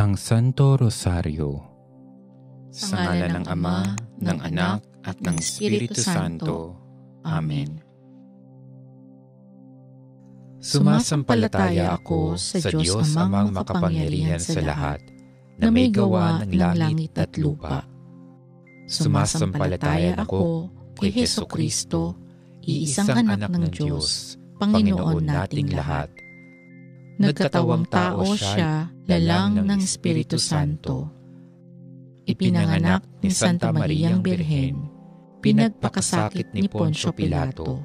Ang Santo Rosario Sa ngala ng Ama, ng Anak, at ng Espiritu Santo. Amen. Sumasampalataya ako sa Diyos amang makapangyarihan sa lahat, na may gawa ng langit at lupa. Sumasampalataya ako kay Heso Kristo, iisang anak ng Diyos, Panginoon nating lahat. Nagkatawang tao siya, lalang ng Espiritu Santo. Ipinanganak ni Santa Mariang Birhen, pinagpakasakit ni Poncio Pilato,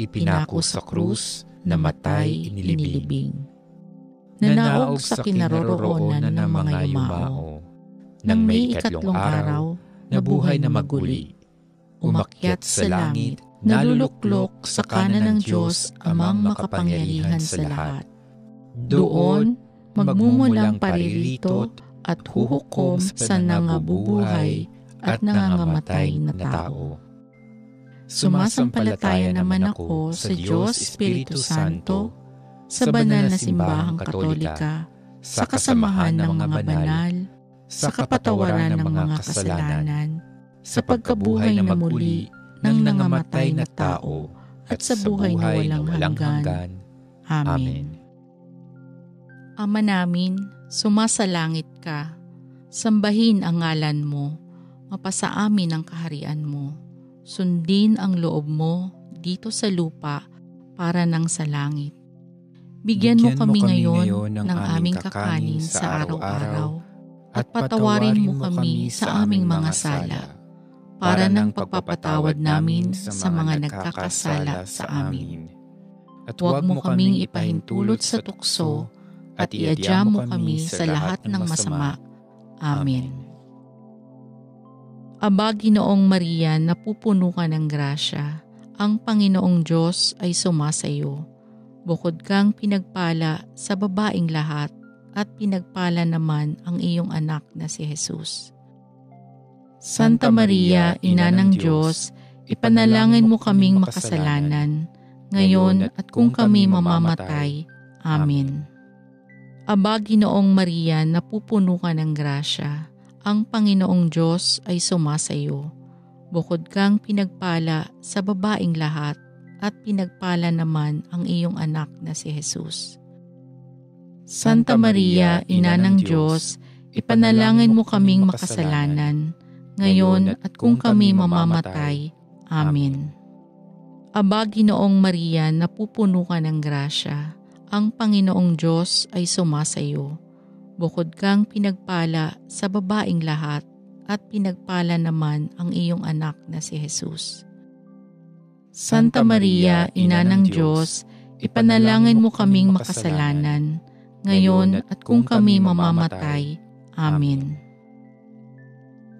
ipinako sa krus, namatay, inilibing. Nanaog sa kinaroroonan ng mga yumao. Nang may ikatlong araw, nabuhay na maguli. Umakyat sa langit, naluluklok sa kanan ng Diyos amang makapangyarihan sa lahat. Doon, magmumulang paririto at huhukom sa nangabubuhay at nangangamatay na tao. Sumasampalataya naman ako sa Diyos Espiritu Santo, sa banal na simbahang katolika, sa kasamahan ng mga banal, sa kapatawaran ng mga kasalanan, sa pagkabuhay na muli ng nangamatay na tao, at sa buhay na walang hanggan. Amen. Ama namin, sumasalangit ka, sambahin ang ngalan mo, mapasa amin ang kaharian mo sundin ang loob mo dito sa lupa para nang sa langit. Bigyan, mo kami, ngayon ng, aming kakanin sa araw-araw at patawarin mo kami sa aming mga sala para ng pagpapatawad namin sa mga nagkakasala sa amin. At huwag mo kaming ipahintulot sa tukso at iadya mo kami sa lahat ng masama. Amen. Aba, Ginoong Maria, napupuno ka ng grasya. Ang Panginoong Diyos ay sumasayo. Bukod kang pinagpala sa babaing lahat at pinagpala naman ang iyong anak na si Jesus. Santa Maria, Ina ng Diyos, ipanalangin mo kaming makasalanan, ngayon at kung kami mamamatay. Amen. Aba, Ginoong Maria, napupuno ka ng grasya ang Panginoong Diyos ay sumasayo. Bukod kang pinagpala sa babaing lahat at pinagpala naman ang iyong anak na si Jesus. Santa Maria, Ina ng Diyos, ipanalangin mo kaming makasalanan, ngayon at kung kami mamamatay. Amen. Aba, Ginoong Maria, napupuno ka ng grasya. Ang Panginoong Diyos ay sumasayo Bukod kang pinagpala sa babaing lahat at pinagpala naman ang iyong anak na si Jesus. Santa Maria, Ina ng Diyos, ipanalangin mo kaming makasalanan, ngayon at kung kami mamamatay. Amen.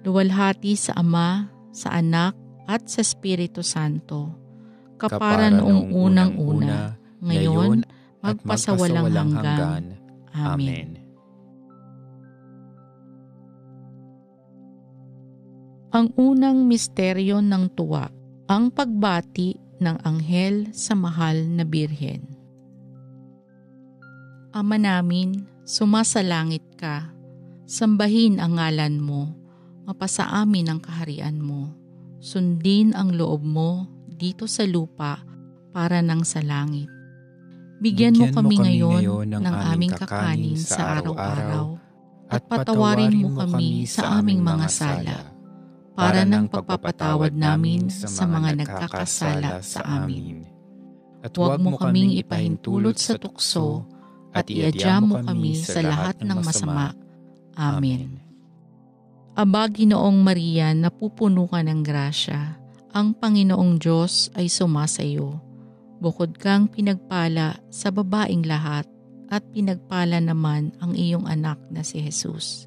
Luwalhati sa Ama, sa Anak, at sa Espiritu Santo, kapara noong unang-una, ngayon, magpasawalang hanggan. Amen. Ang unang misteryo ng tuwa, ang pagbati ng anghel sa mahal na birhen. Ama namin, sumasalangit ka, sambahin ang ngalan mo, mapasa amin ang kaharian mo, sundin ang loob mo dito sa lupa para nang sa langit. Bigyan, Bigyan mo kami, kami ngayon ng aming kakanin sa araw-araw at patawarin mo kami sa aming mga sala para ng pagpapatawad namin sa mga nagkakasala sa amin. At huwag mo kaming ipahintulot sa tukso at iadya mo kami sa lahat ng masama. Amen. Aba, Ginoong Maria, napupuno ka ng grasya. Ang Panginoong Diyos ay sumasayo. Bukod kang pinagpala sa babaing lahat at pinagpala naman ang iyong anak na si Jesus.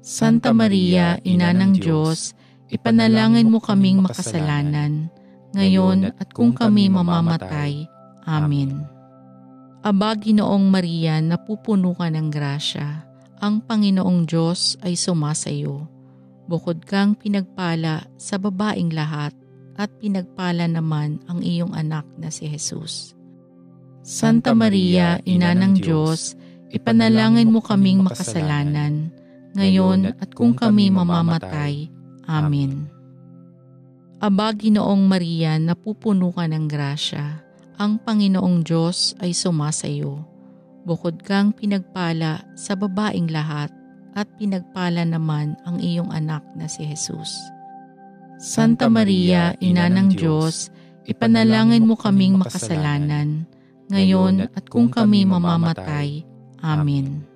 Santa Maria, Ina ng Diyos, ipanalangin mo kaming makasalanan, ngayon at kung kami mamamatay. Amen. Aba, Ginoong Maria, napupuno ka ng grasya. Ang Panginoong Diyos ay sumasayo. Bukod kang pinagpala sa babaing lahat at pinagpala naman ang iyong anak na si Jesus. Santa Maria, Ina ng Diyos, ipanalangin mo kaming makasalanan, ngayon at kung kami mamamatay. Amen. Aba, Ginoong Maria, napupuno ka ng grasya, ang Panginoong Diyos ay sumasayo. Bukod kang pinagpala sa babaing lahat, at pinagpala naman ang iyong anak na si Jesus. Santa Maria, Ina ng Diyos, ipanalangin mo kaming makasalanan, ngayon at kung kami mamamatay. Amen.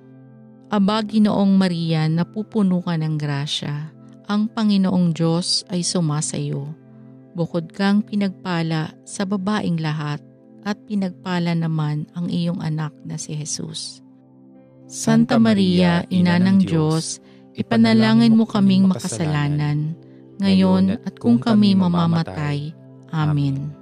Aba, Ginoong Maria, napupuno ka ng grasya, ang Panginoong Diyos ay sumasayo. Bukod kang pinagpala sa babaing lahat, at pinagpala naman ang iyong anak na si Jesus. Santa Maria, Ina ng Diyos, ipanalangin mo kaming makasalanan, ngayon at kung kami mamamatay. Amen.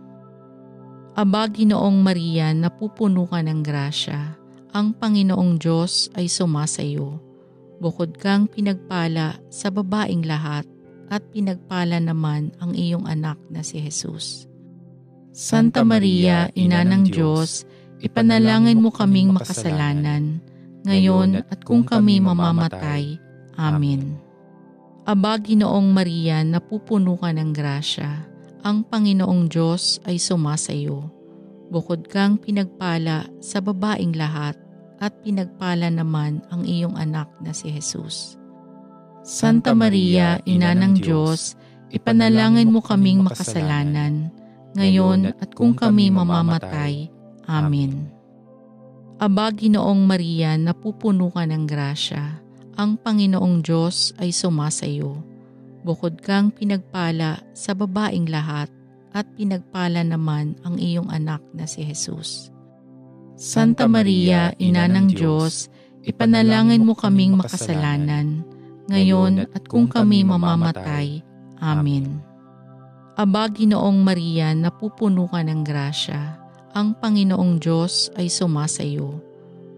Aba, Ginoong Maria, napupuno ka ng grasya, ang Panginoong Diyos ay sumasayo. Bukod kang pinagpala sa babaing lahat, at pinagpala naman ang iyong anak na si Jesus. Santa Maria, Ina ng Diyos, ipanalangin mo kaming makasalanan, ngayon at kung kami mamamatay. Amen. Aba, Ginoong Maria, napupuno ka ng grasya, ang Panginoong Diyos ay sumasayo. Bukod kang pinagpala sa babaing lahat, at pinagpala naman ang iyong anak na si Jesus. Santa Maria, Ina ng Diyos, ipanalangin mo kaming makasalanan, ngayon at kung kami mamamatay. Amen. Aba, Ginoong Maria, napupuno ka ng grasya, ang Panginoong Diyos ay sumasayo. Bukod kang pinagpala sa babaing lahat, at pinagpala naman ang iyong anak na si Jesus. Santa Maria, Ina ng Diyos, ipanalangin mo kaming makasalanan, ngayon at kung kami mamamatay. Amen. Aba, Ginoong Maria, napupuno ka ng grasya, ang Panginoong Diyos ay sumasayo.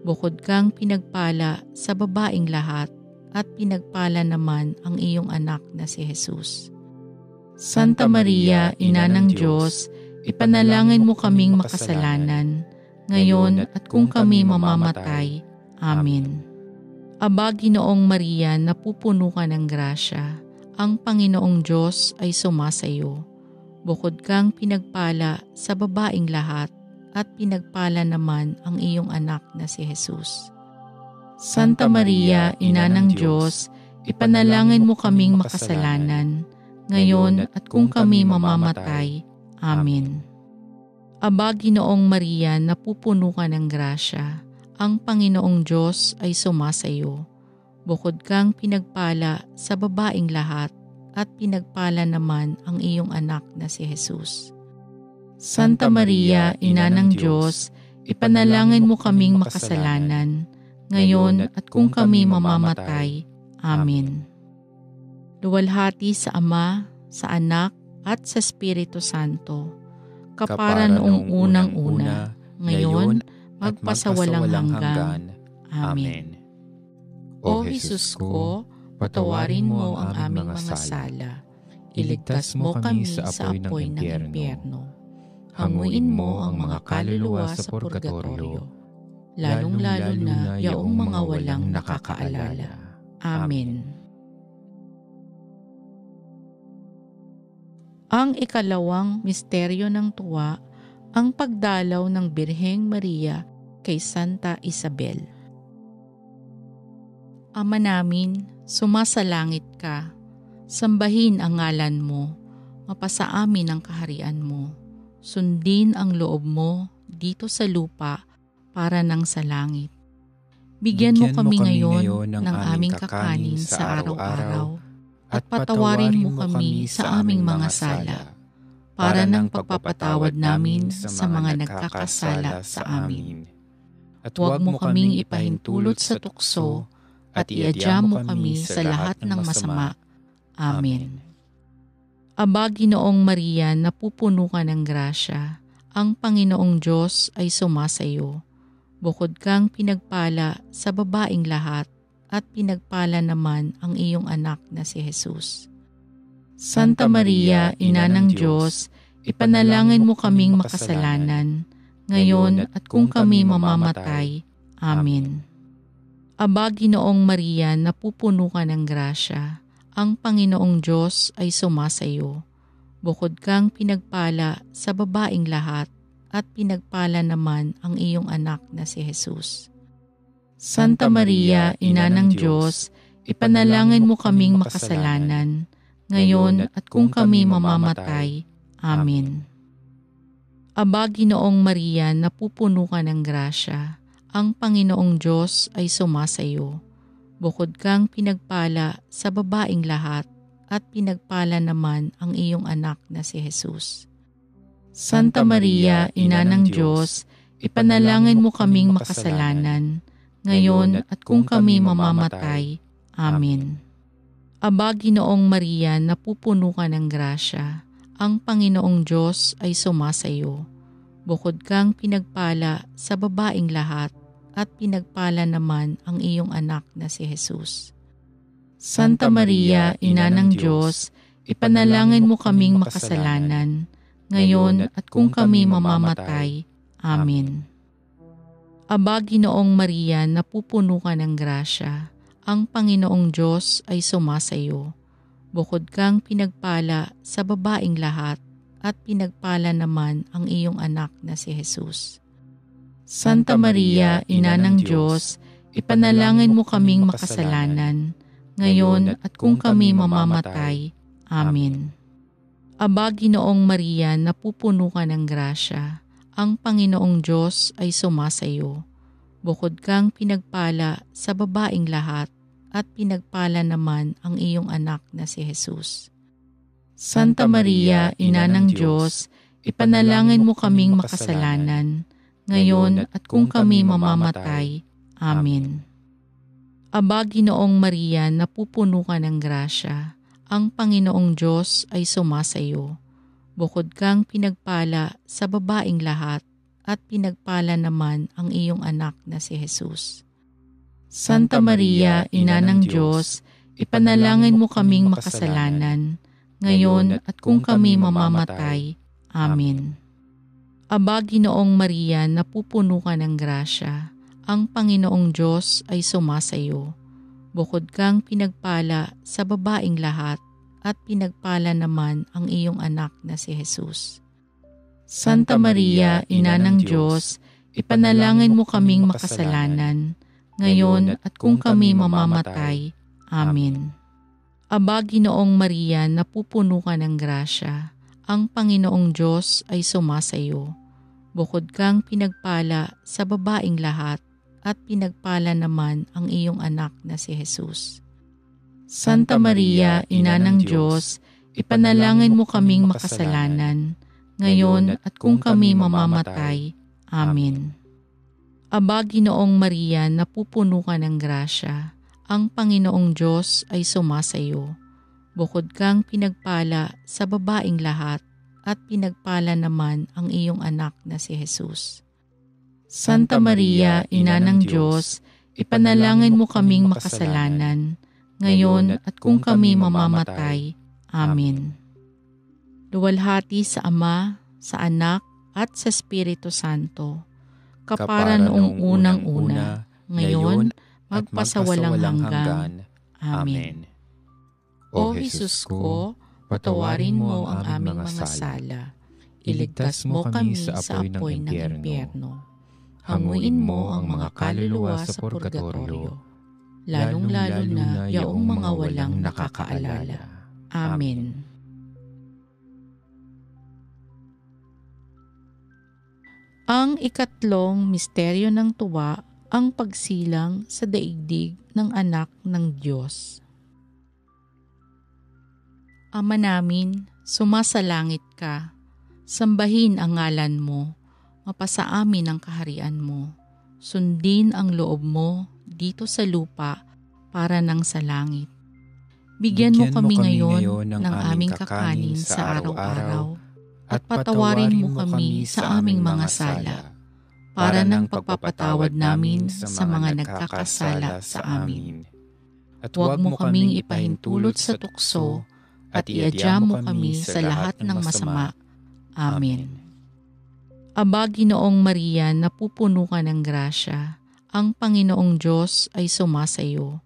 Bukod kang pinagpala sa babaing lahat at pinagpala naman ang iyong anak na si Jesus. Santa Maria, Ina ng Diyos, ipanalangin mo kaming makasalanan, ngayon at kung kami mamamatay. Amen. Aba, Ginoong Maria, napupuno ka ng grasya, ang Panginoong Diyos ay sumasayo. Bukod kang pinagpala sa babaing lahat at pinagpala naman ang iyong anak na si Jesus. Santa Maria, Ina ng Diyos, ipanalangin mo kaming makasalanan, ngayon at kung kami mamamatay. Amen. Aba, Ginoong Maria, napupuno ka ng grasya, ang Panginoong Diyos ay sumasayo. Bukod kang pinagpala sa babaing lahat, at pinagpala naman ang iyong anak na si Jesus. Santa Maria, Ina ng Diyos, ipanalangin mo kaming makasalanan, ngayon at kung kami mamamatay. Amen. Luwalhati sa Ama, sa Anak, at sa Espiritu Santo, kapara noong unang-una, ngayon, magpasawalang hanggan. Amen. O Jesus ko, patawarin mo ang aming mga sala. Iligtas mo kami sa apoy ng impyerno hanguin mo ang mga kaluluwa sa purgatorio, lalong-lalo na yaong mga walang nakakaalala. Amen. Ang ikalawang misteryo ng tuwa, ang pagdalaw ng Birheng Maria kay Santa Isabel. Ama namin, sumasalangit ka, sambahin ang ngalan mo, mapasa amin ang kaharian mo sundin ang loob mo dito sa lupa para nang sa langit. Bigyan, Bigyan mo kami, kami ngayon ng, ng aming kakanin sa araw-araw at patawarin mo kami sa aming mga sala para ng pagpapatawad namin sa mga nagkakasala sa amin. At huwag mo kaming ipahintulot sa tukso at iadya mo kami sa lahat ng masama. Amen. Aba, Ginoong Maria, napupuno ka ng grasya, ang Panginoong Diyos ay sumasayo. Bukod kang pinagpala sa babaing lahat, at pinagpala naman ang iyong anak na si Jesus. Santa Maria, Ina ng Diyos, ipanalangin mo kaming makasalanan, ngayon at kung kami mamamatay. Amen. Aba, Ginoong Maria, napupuno ka ng grasya. Ang Panginoong Diyos ay sumasayo. Bukod kang pinagpala sa babaing lahat at pinagpala naman ang iyong anak na si Jesus. Santa Maria, Ina ng Diyos, ipanalangin mo kaming makasalanan, ngayon at kung kami mamamatay. Amen. Aba, Ginoong Maria, napupuno ka ng grasya ang Panginoong Diyos ay sumasayo. Bukod kang pinagpala sa babaing lahat at pinagpala naman ang iyong anak na si Jesus. Santa Maria, Ina ng Diyos, ipanalangin mo kaming makasalanan, ngayon at kung kami mamamatay. Amen. Aba, Ginoong Maria, napupuno ka ng grasya. Ang Panginoong Diyos ay sumasayo. Bukod kang pinagpala sa babaing lahat at pinagpala naman ang iyong anak na si Jesus. Santa Maria, Ina ng Diyos, ipanalangin mo kaming makasalanan, ngayon at kung kami mamamatay. Amen. Aba, Ginoong Maria, napupuno ka ng grasya, ang Panginoong Diyos ay sumasayo. Bukod kang pinagpala sa babaing lahat, at pinagpala naman ang iyong anak na si Jesus. Santa Maria, Ina ng Diyos, ipanalangin mo kaming makasalanan, ngayon at kung kami mamamatay. Amen. Aba, Ginoong Maria, napupuno ka ng grasya. Ang Panginoong Diyos ay sumasayo. Bukod kang pinagpala sa babaing lahat at pinagpala naman ang iyong anak na si Jesus. Santa Maria, Ina ng Diyos, ipanalangin mo kaming makasalanan, ngayon at kung kami mamamatay. Amen. Aba, Ginoong Maria, napupuno ka ng grasya. Ang Panginoong Diyos ay sumasayo. Bukod kang pinagpala sa babaing lahat at pinagpala naman ang iyong anak na si Jesus. Santa Maria, Ina ng Diyos, ipanalangin mo kaming makasalanan, ngayon at kung kami mamamatay. Amen. Aba, Ginoong Maria, napupuno ka ng grasya. Ang Panginoong Diyos ay sumasayo. Bukod kang pinagpala sa babaing lahat at pinagpala naman ang iyong anak na si Jesus. Santa Maria, Ina ng Diyos, ipanalangin mo kaming makasalanan, ngayon at kung kami mamamatay. Amen. Aba, Ginoong Maria, napupuno ka ng grasya. Ang Panginoong Diyos ay sumasayo Bukod kang pinagpala sa babaing lahat at pinagpala naman ang iyong anak na si Jesus. Santa Maria, Ina ng Diyos, ipanalangin mo kaming makasalanan, ngayon at kung kami mamamatay. Amen. Aba, Ginoong Maria, napupuno ka ng grasya. Ang Panginoong Diyos ay sumasayo. Bukod kang pinagpala sa babaing lahat at pinagpala naman ang iyong anak na si Jesus. Santa Maria, Ina ng Diyos, ipanalangin mo kaming makasalanan, ngayon at kung kami mamamatay. Amen. Luwalhati sa Ama, sa Anak, at sa Espiritu Santo, kapara noong unang-una, ngayon, magpasawalang hanggan. Amen. O Jesus ko, Patawarin mo ang aming mga sala. Iligtas mo kami sa apoy ng impyerno. Hanguin mo ang mga kaluluwa sa purgatorio, lalong-lalo na yaong mga walang nakakaalala. Amen. Ang ikatlong misteryo ng tuwa ang pagsilang sa daigdig ng anak ng Diyos. Ama namin, sumasalangit ka. Sambahin ang ngalan mo. Mapasa amin ang kaharian mo. Sundin ang loob mo dito sa lupa para nang sa langit. Bigyan, Bigyan mo kami, mo kami ngayon, ngayon ng, ng aming kakanin sa araw-araw at patawarin mo kami sa aming mga sala para nang pagpapatawad namin sa mga nagkakasala sa amin. At huwag mo kaming ipahintulot sa tukso at iadya mo kami sa lahat ng masama. Amen. Aba, Ginoong Maria, napupuno ka ng grasya. Ang Panginoong Diyos ay sumasayo.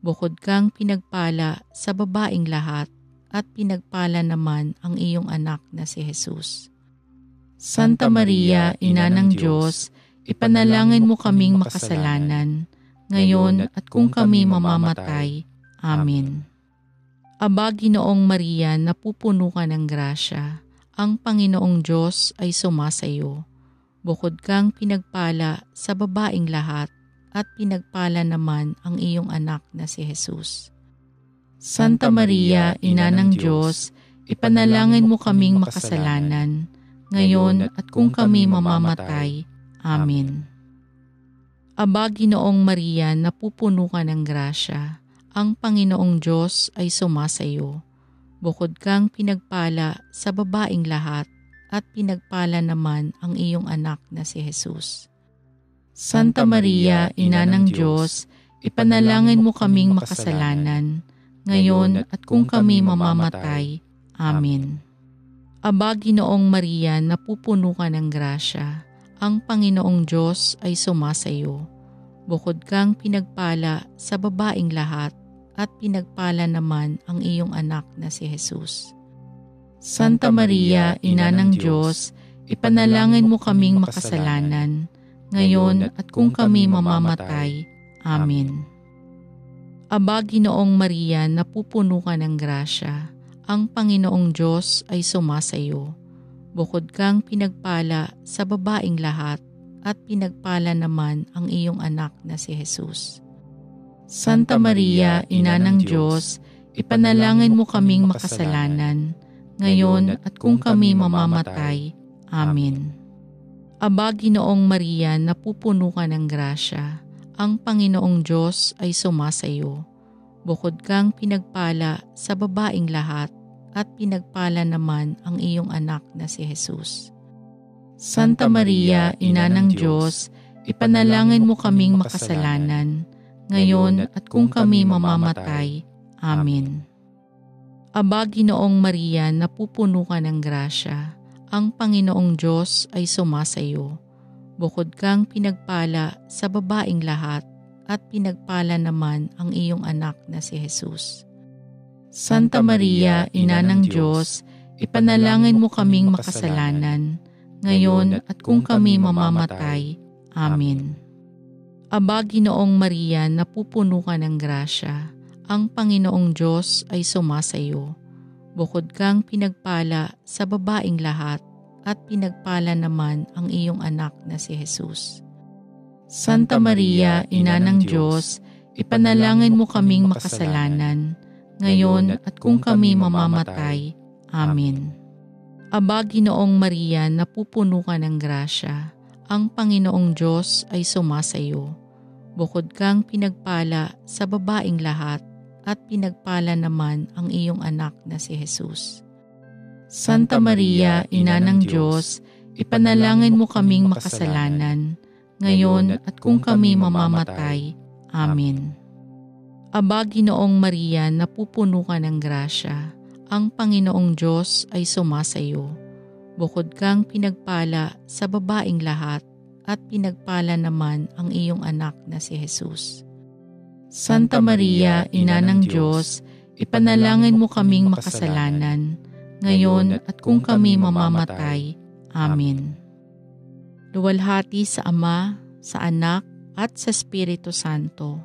Bukod kang pinagpala sa babaing lahat at pinagpala naman ang iyong anak na si Jesus. Santa Maria, Ina ng Diyos, ipanalangin mo kaming makasalanan, ngayon at kung kami mamamatay. Amen. Aba, Ginoong Maria, napupuno ka ng grasya, ang Panginoong Diyos ay sumasayo. Bukod kang pinagpala sa babaing lahat at pinagpala naman ang iyong anak na si Jesus. Santa Maria, Ina ng Diyos, ipanalangin mo kaming makasalanan, ngayon at kung kami mamamatay. Amen. Aba, Ginoong Maria, napupuno ka ng grasya, ang Panginoong Diyos ay sumasayo. Bukod kang pinagpala sa babaing lahat at pinagpala naman ang iyong anak na si Jesus. Santa Maria, Ina ng Diyos, ipanalangin mo kaming makasalanan, ngayon at kung kami mamamatay. Amen. Aba, Ginoong Maria, napupuno ka ng grasya, ang Panginoong Diyos ay sumasayo. Bukod kang pinagpala sa babaing lahat at pinagpala naman ang iyong anak na si Jesus. Santa Maria, Ina ng Diyos, ipanalangin mo kaming makasalanan, ngayon at kung kami mamamatay. Amen. Aba, Ginoong Maria, napupuno ka ng grasya, ang Panginoong Diyos ay sumasayo. Bukod kang pinagpala sa babaing lahat at pinagpala naman ang iyong anak na si Jesus. Santa Maria, Ina ng Diyos, ipanalangin mo kaming makasalanan, ngayon at kung kami mamamatay. Amen. Aba, Ginoong Maria, napupuno ka ng grasya, ang Panginoong Diyos ay sumasayo. Bukod kang pinagpala sa babaing lahat at pinagpala naman ang iyong anak na si Jesus. Santa Maria, Ina ng Diyos, ipanalangin mo kaming makasalanan, ngayon at kung kami mamamatay. Amen. Aba, Ginoong Maria, napupuno ka ng grasya, ang Panginoong Diyos ay sumasayo. Bukod kang pinagpala sa babaing lahat at pinagpala naman ang iyong anak na si Jesus. Santa Maria, Ina ng Diyos, ipanalangin mo kaming makasalanan, ngayon at kung kami mamamatay. Amen. Aba, Ginoong Maria, napupuno ka ng grasya, ang Panginoong Diyos ay sumasayo. Bukod kang pinagpala sa babaing lahat at pinagpala naman ang iyong anak na si Jesus. Santa Maria, Ina ng Diyos, ipanalangin mo kaming makasalanan, ngayon at kung kami mamamatay. Amen. Aba, Ginoong Maria, napupuno ka ng grasya, ang Panginoong Diyos ay sumasayo. Bukod kang pinagpala sa babaing lahat at pinagpala naman ang iyong anak na si Jesus. Santa Maria, Ina ng Diyos, ipanalangin mo kaming makasalanan, ngayon at kung kami mamamatay. Amen. Aba, Ginoong Maria, napupuno ka ng grasya, ang Panginoong Diyos ay sumasayo Bukod kang pinagpala sa babaing lahat at pinagpala naman ang iyong anak na si Jesus. Santa Maria, Ina ng Diyos, ipanalangin mo kaming makasalanan, ngayon at kung kami mamamatay. Amen. Luwalhati sa Ama, sa Anak, at sa Espiritu Santo,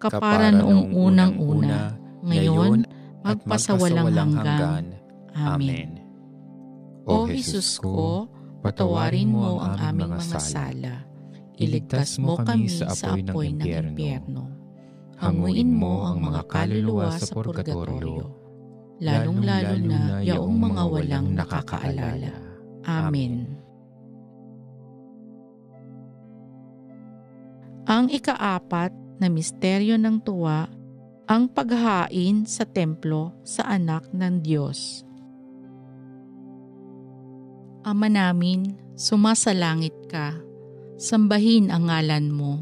kapara noong unang-una, ngayon, magpasawalang hanggan. Amen. O Jesus ko, patawarin mo ang aming mga sala. Iligtas mo kami sa apoy ng impyerno. Hanguin mo ang mga kaluluwa sa purgatorio, lalong-lalo na yaong mga walang nakakaalala. Amen. Ang ikaapat na misteryo ng tuwa, ang paghain sa templo sa anak ng Diyos. Ama namin, sumasalangit ka. Sambahin ang ngalan mo.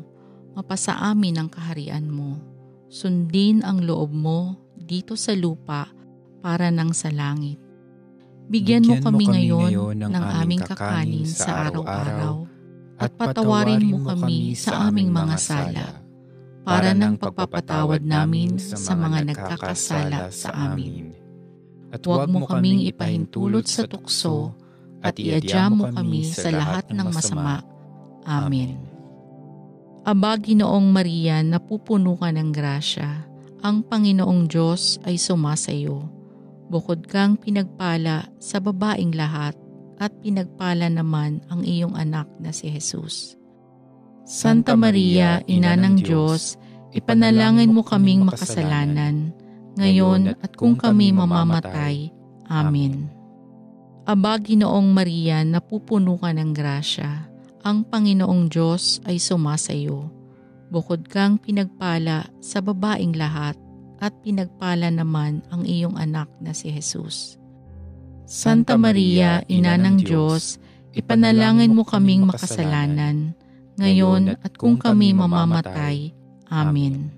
Mapasa amin ang kaharian mo. Sundin ang loob mo dito sa lupa para nang sa langit. Bigyan, Bigyan mo kami, mo kami ngayon, ngayon ng, ng aming kakanin sa araw-araw at patawarin mo kami sa aming mga sala, para ng pagpapatawad namin sa mga nagkakasala sa amin. At huwag mo kaming ipahintulot sa tukso, at iadya mo kami sa lahat ng masama. Amen. Aba, Ginoong Maria, napupuno ka ng grasya, ang Panginoong Diyos ay sumasayo. Bukod kang pinagpala sa babaing lahat, at pinagpala naman ang iyong anak na si Jesus. Santa Maria, Ina ng Diyos, ipanalangin mo kaming makasalanan, ngayon at kung kami mamamatay. Amen. Aba, Ginoong Maria, napupuno ka ng grasya, ang Panginoong Diyos ay sumasayo. Bukod kang pinagpala sa babaing lahat, at pinagpala naman ang iyong anak na si Jesus. Santa Maria, Ina ng Diyos, ipanalangin mo kaming makasalanan, ngayon at kung kami mamamatay. Amen.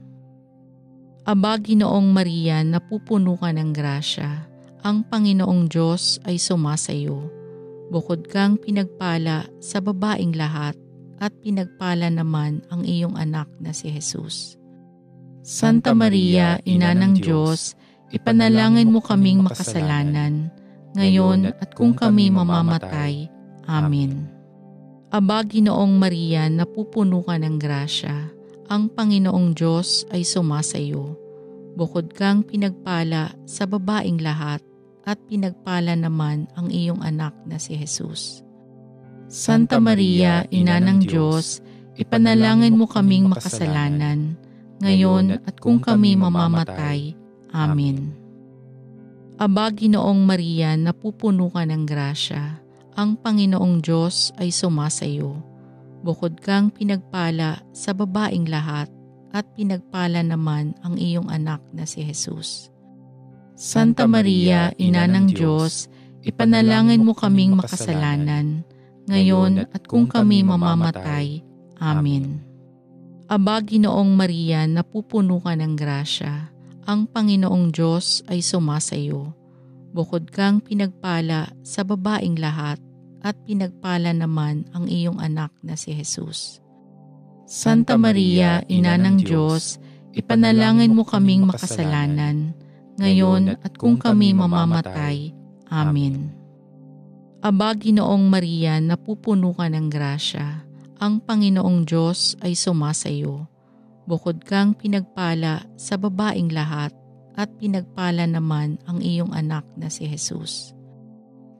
Aba, Ginoong Maria, napupuno ka ng grasya, ang Panginoong Diyos ay sumasayo. Bukod kang pinagpala sa babaing lahat, at pinagpala naman ang iyong anak na si Jesus. Santa Maria, Ina ng Diyos, ipanalangin mo kaming makasalanan, ngayon at kung kami mamamatay. Amen. Aba, Ginoong Maria, napupuno ka ng grasya, ang Panginoong Diyos ay sumasayo. Bukod kang pinagpala sa babaing lahat, at pinagpala naman ang iyong anak na si Jesus. Santa Maria, Ina ng Diyos, ipanalangin mo kaming makasalanan, ngayon at kung kami mamamatay. Amen. Aba, Ginoong Maria, napupuno ka ng grasya, ang Panginoong Diyos ay sumasayo. Bukod kang pinagpala sa babaing lahat, at pinagpala naman ang iyong anak na si Jesus. Santa Maria, Ina ng Diyos, ipanalangin mo kaming makasalanan, ngayon at kung kami mamamatay. Amen. Aba, Ginoong Maria, napupuno ka ng grasya, ang Panginoong Diyos ay sumasayo. Bukod kang pinagpala sa babaing lahat at pinagpala naman ang iyong anak na si Jesus. Santa Maria, Ina ng Diyos, ipanalangin mo kaming makasalanan, ngayon at kung kami mamamatay. Amen. Aba, Ginoong Maria, napupuno ka ng grasya, ang Panginoong Diyos ay sumasayo Bukod kang pinagpala sa babaing lahat at pinagpala naman ang iyong anak na si Jesus.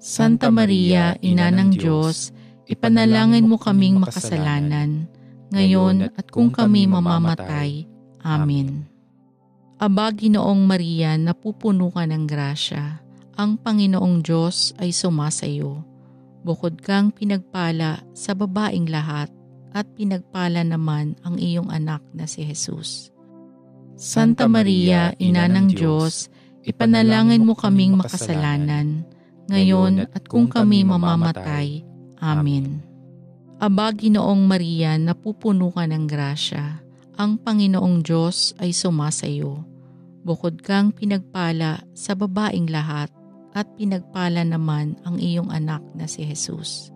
Santa Maria, Ina ng Diyos, ipanalangin mo kaming makasalanan, ngayon at kung kami mamamatay. Amen. Aba, Ginoong Maria, napupuno ka ng grasya, ang Panginoong Diyos ay sumasayo. Bukod kang pinagpala sa babaing lahat at pinagpala naman ang iyong anak na si Jesus. Santa Maria, Ina ng Diyos, ipanalangin mo kaming makasalanan, ngayon at kung kami mamamatay. Amen. Aba, Ginoong Maria, napupuno ka ng grasya, ang Panginoong Diyos ay sumasayo. Bukod kang pinagpala sa babaing lahat, at pinagpala naman ang iyong anak na si Jesus.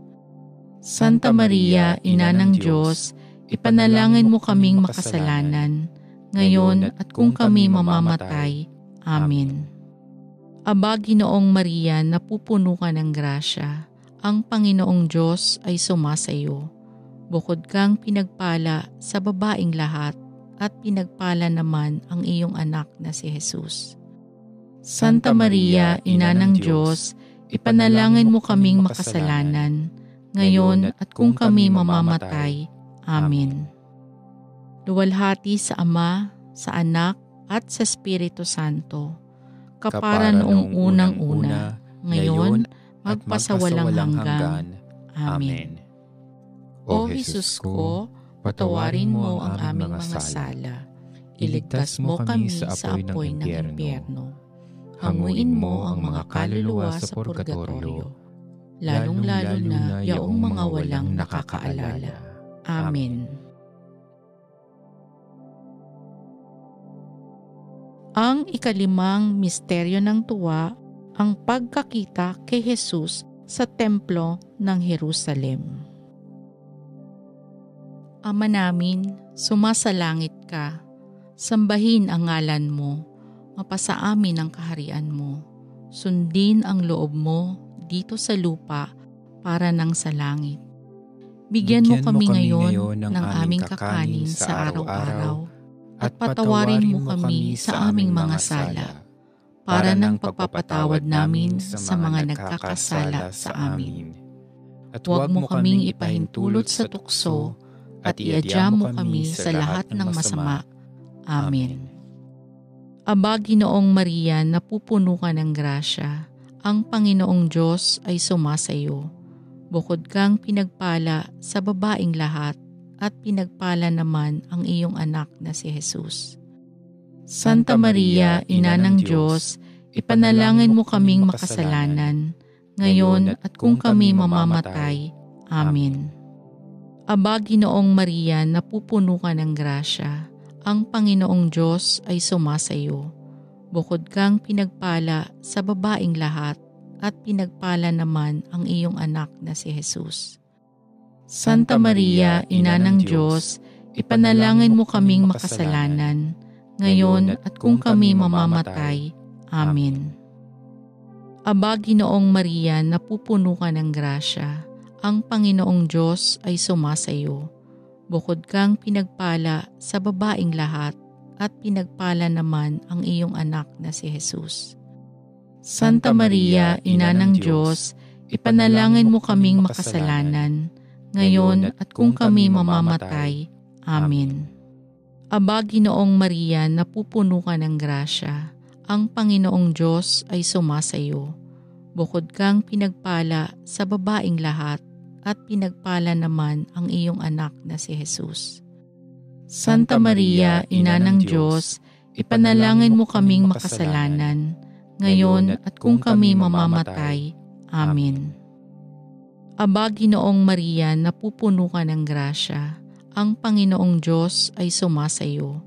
Santa Maria, Ina ng Diyos, ipanalangin mo kaming makasalanan, ngayon at kung kami mamamatay. Amen. Aba, Ginoong Maria, napupuno ka ng grasya, ang Panginoong Diyos ay sumasayo. Bukod kang pinagpala sa babaing lahat, at pinagpala naman ang iyong anak na si Jesus. Santa Maria, Ina ng Diyos, ipanalangin mo kaming makasalanan, ngayon at kung kami mamamatay. Amen. Luwalhati sa Ama, sa Anak, at sa Espiritu Santo, kapara noong unang-una, ngayon, magpasawalang hanggan. Amen. O Jesus ko, patawarin mo ang aming mga sala. Iligtas mo kami sa apoy ng impyerno. Hanguin mo ang mga kaluluwa sa purgatorio lalong-lalo na yaong mga walang nakakaalala. Amen. Ang ikalimang misteryo ng tuwa, ang pagkakita kay Jesus sa templo ng Jerusalem. Ama namin, sumasalangit ka. Sambahin ang ngalan mo. Mapasa amin ang kaharian mo. Sundin ang loob mo dito sa lupa para nang sa langit. Bigyan, mo kami, ngayon, ng aming kakanin sa araw-araw at patawarin mo kami sa aming mga sala para ng pagpapatawad namin sa mga nagkakasala sa amin. At huwag mo kaming ipahintulot sa tukso at iadya mo kami sa lahat ng masama. Amen. Aba, Ginoong Maria, napupuno ka ng grasya, ang Panginoong Diyos ay sumasayo. Bukod kang pinagpala sa babaing lahat at pinagpala naman ang iyong anak na si Jesus. Santa Maria, Ina ng Diyos, ipanalangin mo kaming makasalanan, ngayon at kung kami mamamatay. Amen. Aba, Ginoong Maria, napupuno ka ng grasya, ang Panginoong Diyos ay sumasayo. Bukod kang pinagpala sa babaing lahat at pinagpala naman ang iyong anak na si Jesus. Santa Maria, Ina ng Diyos, ipanalangin mo kaming makasalanan, ngayon at kung kami mamamatay. Amen. Aba, Ginoong Maria, napupuno ka ng grasya, ang Panginoong Diyos ay sumasayo. Bukod kang pinagpala sa babaing lahat at pinagpala naman ang iyong anak na si Jesus. Santa Maria, Ina ng Diyos, ipanalangin mo kaming makasalanan, ngayon at kung kami mamamatay. Amen. Aba, Ginoong Maria, napupuno ka ng grasya, ang Panginoong Diyos ay sumasayo. Bukod kang pinagpala sa babaing lahat at pinagpala naman ang iyong anak na si Jesus. Santa Maria, Ina ng Diyos, ipanalangin mo kaming makasalanan, ngayon at kung kami mamamatay. Amen. Aba, Ginoong Maria, napupuno ka ng grasya, ang Panginoong Diyos ay sumasayo.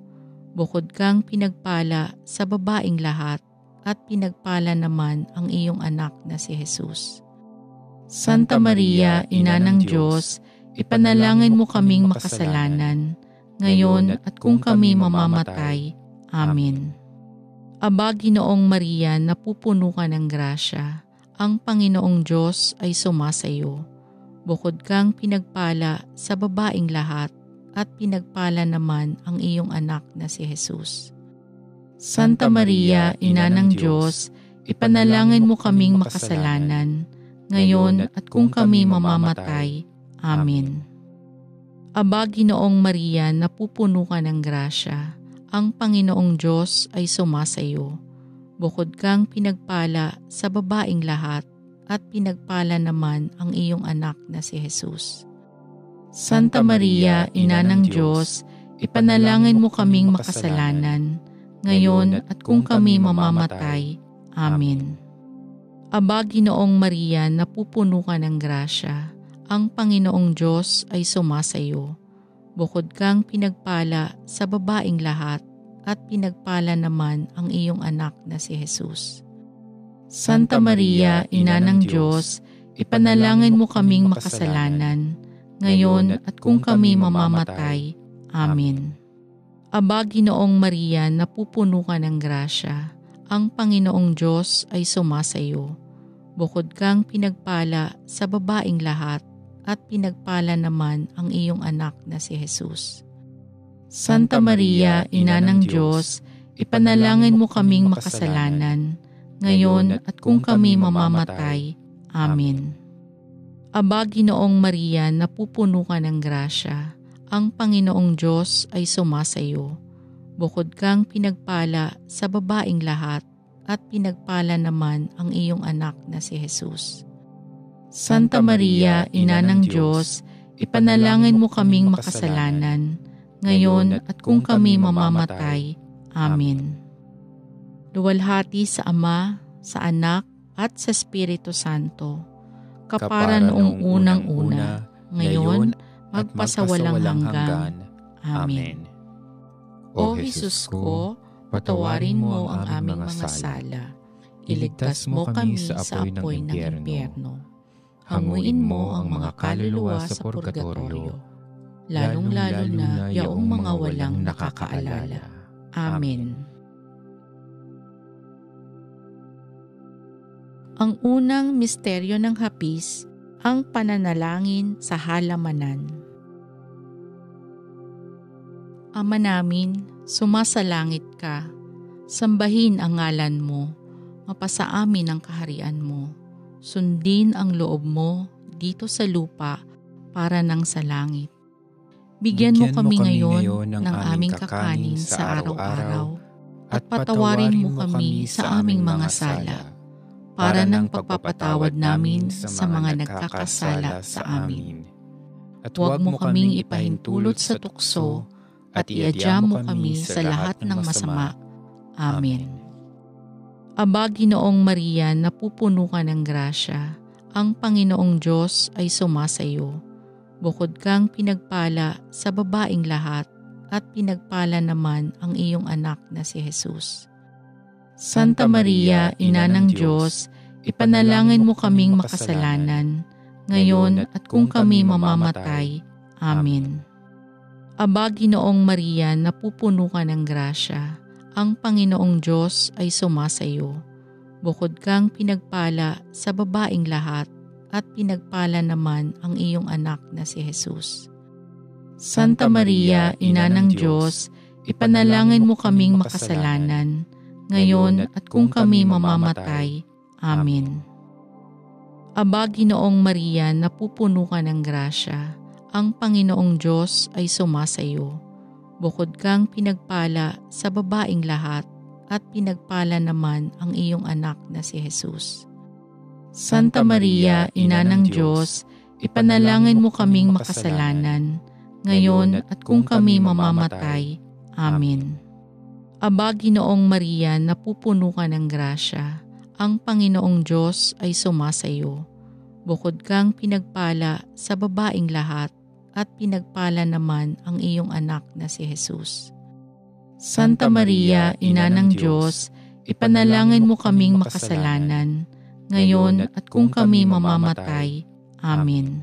Bukod kang pinagpala sa babaing lahat at pinagpala naman ang iyong anak na si Jesus. Santa Maria, Ina ng Diyos, ipanalangin mo kaming makasalanan, ngayon at kung kami mamamatay. Amen. Aba, Ginoong Maria, napupuno ka ng grasya, ang Panginoong Diyos ay sumasayo. Bukod kang pinagpala sa babaing lahat at pinagpala naman ang iyong anak na si Jesus. Santa Maria, Ina ng Diyos, ipanalangin mo kaming makasalanan, ngayon at kung kami mamamatay. Amen. Aba, Ginoong Maria, napupuno ka ng grasya, ang Panginoong Diyos ay sumasayo. Bukod kang pinagpala sa babaing lahat at pinagpala naman ang iyong anak na si Jesus. Santa Maria, Ina ng Diyos, ipanalangin mo kaming makasalanan, ngayon at kung kami mamamatay. Amen. Aba, Ginoong Maria, napupuno ka ng grasya, ang Panginoong Diyos ay sumasayo. Bukod kang pinagpala sa babaing lahat at pinagpala naman ang iyong anak na si Jesus. Santa Maria, Ina ng Diyos, ipanalangin mo kaming makasalanan, ngayon at kung kami mamamatay. Amen. Aba, Ginoong Maria, napupuno ka ng grasya, ang Panginoong Diyos ay sumasayo Bukod kang pinagpala sa babaing lahat at pinagpala naman ang iyong anak na si Jesus. Santa Maria, Ina ng Diyos, ipanalangin mo kaming makasalanan, ngayon at kung kami mamamatay. Amen. Aba, Ginoong Maria, napupuno ka ng grasya, ang Panginoong Diyos ay sumasayo. Bukod kang pinagpala sa babaing lahat at pinagpala naman ang iyong anak na si Jesus. Santa Maria, Ina ng Diyos, ipanalangin mo kaming makasalanan, ngayon at kung kami mamamatay. Amen. Luwalhati sa Ama, sa Anak, at sa Espiritu Santo, kapara noong unang-una, ngayon, magpasawalang hanggan. Amen. O Jesus ko, Patawarin mo ang aming mga sala. Iligtas mo kami sa apoy ng impyerno. Hanguin mo ang mga kaluluwa sa purgatorio. lalong-lalo na yaong mga walang nakakaalala. Amen. Ang unang misteryo ng hapis, ang pananalangin sa halamanan. Ama namin, sumasalangit ka, sambahin ang ngalan mo, mapasa amin ang kaharian mo, sundin ang loob mo dito sa lupa para nang sa langit. Bigyan mo kami ngayon ng aming kakanin sa araw-araw at patawarin mo kami sa aming mga sala para ng pagpapatawad namin sa mga nagkakasala sa amin. At huwag mo kaming ipahintulot sa tukso at iadya mo kami sa lahat ng masama. Amen. Aba, Ginoong Maria, napupuno ka ng grasya, ang Panginoong Diyos ay sumasayo. Bukod kang pinagpala sa babaing lahat at pinagpala naman ang iyong anak na si Jesus. Santa Maria, Ina ng Diyos, ipanalangin mo kaming makasalanan, ngayon at kung kami mamamatay. Amen. Aba, Ginoong Maria, napupuno ka ng grasya, ang Panginoong Diyos ay sumasayo. Bukod kang pinagpala sa babaing lahat at pinagpala naman ang iyong anak na si Jesus. Santa Maria, Ina ng Diyos, ipanalangin mo kaming makasalanan, ngayon at kung kami mamamatay. Amen. Aba, Ginoong Maria, napupuno ka ng grasya, ang Panginoong Diyos ay sumasayo. Bukod kang pinagpala sa babaing lahat at pinagpala naman ang iyong anak na si Jesus. Santa Maria, Ina ng Diyos, ipanalangin mo kaming makasalanan, ngayon at kung kami mamamatay. Amen. Aba, Ginoong Maria, napupuno ka ng grasya. Ang Panginoong Diyos ay sumasayo. Bukod kang pinagpala sa babaing lahat at pinagpala naman ang iyong anak na si Jesus. Santa Maria, Ina ng Diyos, ipanalangin mo kaming makasalanan, ngayon at kung kami mamamatay. Amen.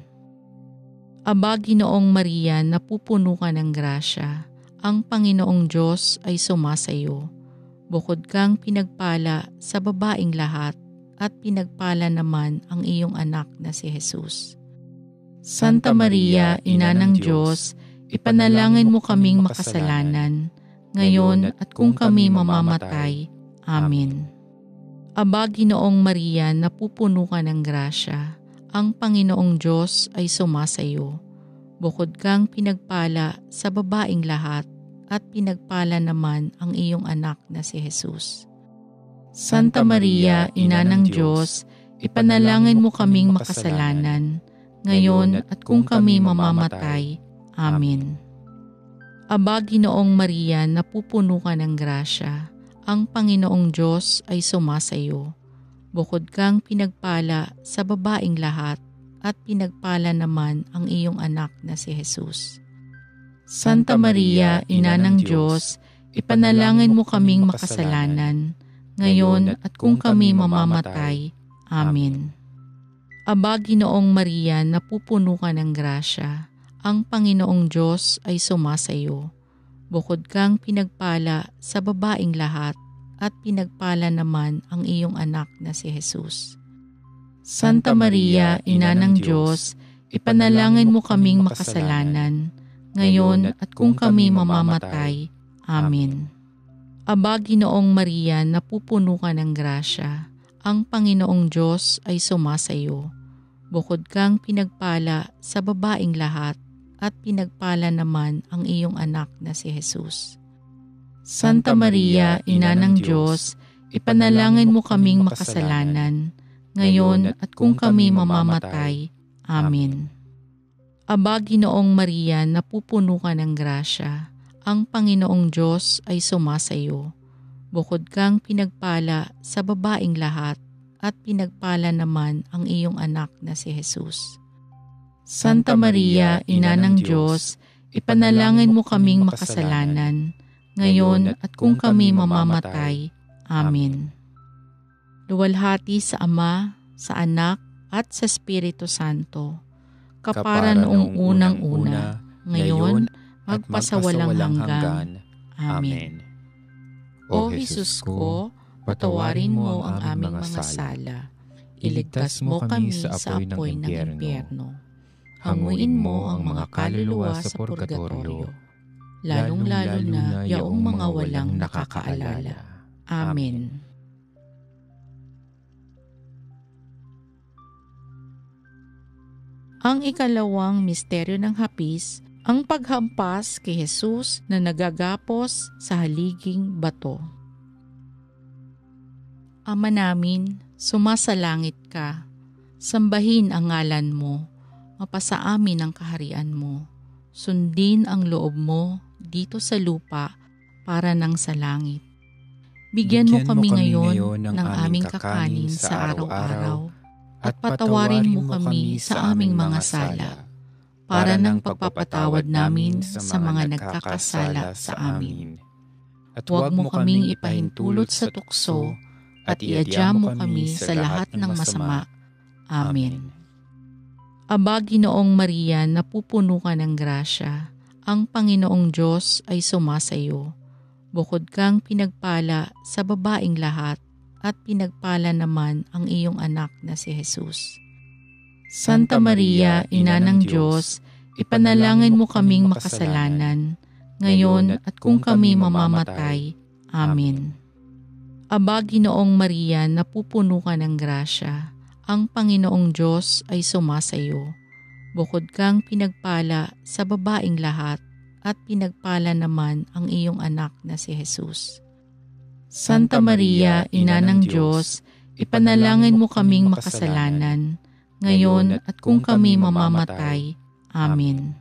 Aba, Ginoong Maria, napupuno ka ng grasya ang Panginoong Diyos ay sumasayo. Bukod kang pinagpala sa babaing lahat at pinagpala naman ang iyong anak na si Jesus. Santa Maria, Ina ng Diyos, ipanalangin mo kaming makasalanan, ngayon at kung kami mamamatay. Amen. Aba, Ginoong Maria, napupuno ka ng grasya, ang Panginoong Diyos ay sumasayo. Bukod kang pinagpala sa babaing lahat at pinagpala naman ang iyong anak na si Jesus. Santa Maria, Ina ng Diyos, ipanalangin mo kaming makasalanan, ngayon at kung kami mamamatay. Amen. Aba, Ginoong Maria, napupuno ka ng grasya, ang Panginoong Diyos ay sumasayo. Bukod kang pinagpala sa babaing lahat at pinagpala naman ang iyong anak na si Jesus. Santa Maria, Ina ng Diyos, ipanalangin mo kaming makasalanan, ngayon at kung kami mamamatay. Amen. Aba, Ginoong Maria, napupuno ka ng grasya, ang Panginoong Diyos ay sumasayo. Bukod kang pinagpala sa babaing lahat at pinagpala naman ang iyong anak na si Jesus. Santa Maria, Ina ng Diyos, ipanalangin mo kaming makasalanan, ngayon at kung kami mamamatay. Amen. Aba, Ginoong Maria, napupuno ka ng grasya, ang Panginoong Diyos ay sumasayo. Bukod kang pinagpala sa babaing lahat at pinagpala naman ang iyong anak na si Jesus. Santa Maria, Ina ng Diyos, ipanalangin mo kaming makasalanan, ngayon at kung kami mamamatay. Amen. Aba, Ginoong Maria, napupuno ka ng grasya, ang Panginoong Diyos ay sumasayo. Bukod kang pinagpala sa babaing lahat at pinagpala naman ang iyong anak na si Jesus. Santa Maria, Ina ng Diyos, ipanalangin mo kaming makasalanan, ngayon at kung kami mamamatay. Amen. Luwalhati sa Ama, sa Anak, at sa Espiritu Santo kapara noong unang-una, ngayon, magpasawalang hanggan. Amen. O Jesus ko, patawarin mo ang aming mga sala. Iligtas mo kami sa apoy ng impyerno. Hanguin mo ang mga kaluluwa sa purgatorio, lalong-lalo na yaong mga walang nakakaalala. Amen. Ang ikalawang misteryo ng hapis, ang paghampas kay Jesus na nagagapos sa haliging bato. Ama namin, sumasalangit ka, sambahin ang ngalan mo, mapasa amin ang kaharian mo, sundin ang loob mo dito sa lupa para nang sa langit. Bigyan, Bigyan mo kami, kami ngayon ng, ng aming kakanin sa araw-araw at patawarin mo kami sa aming mga sala para ng pagpapatawad namin sa mga nagkakasala sa amin. At huwag mo kaming ipahintulot sa tukso at iadya mo kami sa lahat ng masama. Amen. Aba, Ginoong Maria, napupuno ka ng grasya, ang Panginoong Diyos ay sumasayo. Bukod kang pinagpala sa babaing lahat at pinagpala naman ang iyong anak na si Jesus. Santa Maria, Ina ng Diyos, ipanalangin mo kaming makasalanan, ngayon at kung kami mamamatay. Amen. Aba, Ginoong Maria, napupuno ka ng grasya, ang Panginoong Diyos ay sumasayo. Bukod kang pinagpala sa babaing lahat, at pinagpala naman ang iyong anak na si Jesus. Santa Maria, Ina ng Diyos, ipanalangin mo kaming makasalanan, ngayon at kung kami mamamatay. Amen.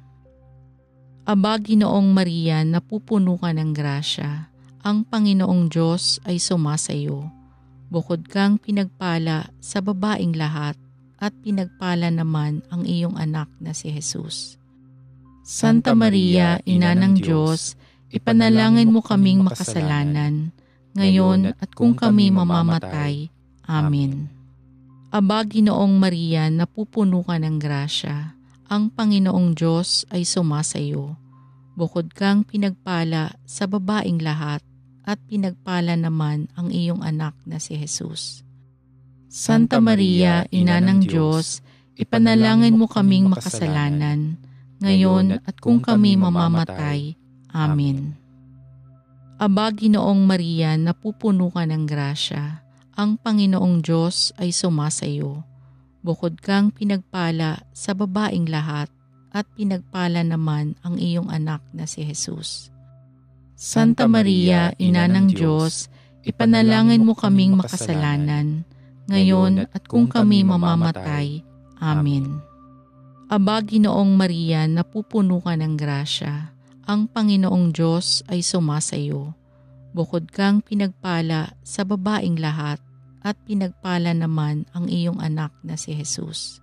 Aba, Ginoong Maria, napupuno ka ng grasya, ang Panginoong Diyos ay sumasayo. Bukod kang pinagpala sa babaing lahat, at pinagpala naman ang iyong anak na si Jesus. Santa Maria, Ina ng Diyos, ipanalangin mo kaming makasalanan, ngayon at kung kami mamamatay. Amen. Aba, Ginoong Maria, napupuno ka ng grasya, ang Panginoong Diyos ay sumasayo. Bukod kang pinagpala sa babaing lahat, at pinagpala naman ang iyong anak na si Jesus. Santa Maria, Ina ng Diyos, ipanalangin mo kaming makasalanan, ngayon at kung kami mamamatay. Amen. Aba, Ginoong Maria, napupuno ka ng grasya, ang Panginoong Diyos ay sumasayo. Bukod kang pinagpala sa babaing lahat, at pinagpala naman ang iyong anak na si Jesus. Santa Maria, Ina ng Diyos, ipanalangin mo kaming makasalanan, ngayon at kung kami mamamatay. Amen. Aba, Ginoong Maria, napupuno ka ng grasya, ang Panginoong Diyos ay sumasayo. Bukod kang pinagpala sa babaing lahat at pinagpala naman ang iyong anak na si Jesus.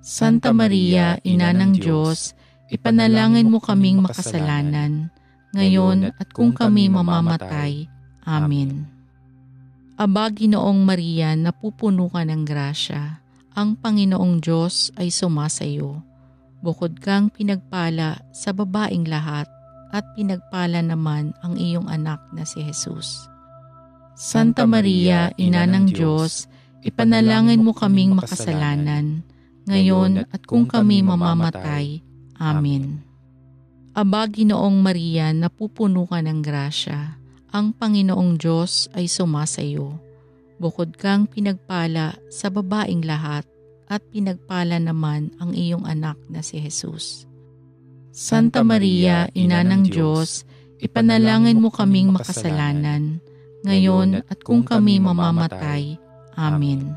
Santa Maria, Ina ng Diyos, ipanalangin mo kaming makasalanan, ngayon at kung kami mamamatay. Amen. Aba, Ginoong Maria, napupuno ka ng grasya, ang Panginoong Diyos ay sumasayo Bukod kang pinagpala sa babaing lahat at pinagpala naman ang iyong anak na si Jesus. Santa Maria, Ina ng Diyos, ipanalangin mo kaming makasalanan, ngayon at kung kami mamamatay. Amen. Aba, Ginoong Maria, napupuno ka ng grasya, ang Panginoong Diyos ay sumasayo. Bukod kang pinagpala sa babaing lahat at pinagpala naman ang iyong anak na si Jesus. Santa Maria, Ina ng Diyos, ipanalangin mo kaming makasalanan, ngayon at kung kami mamamatay. Amen.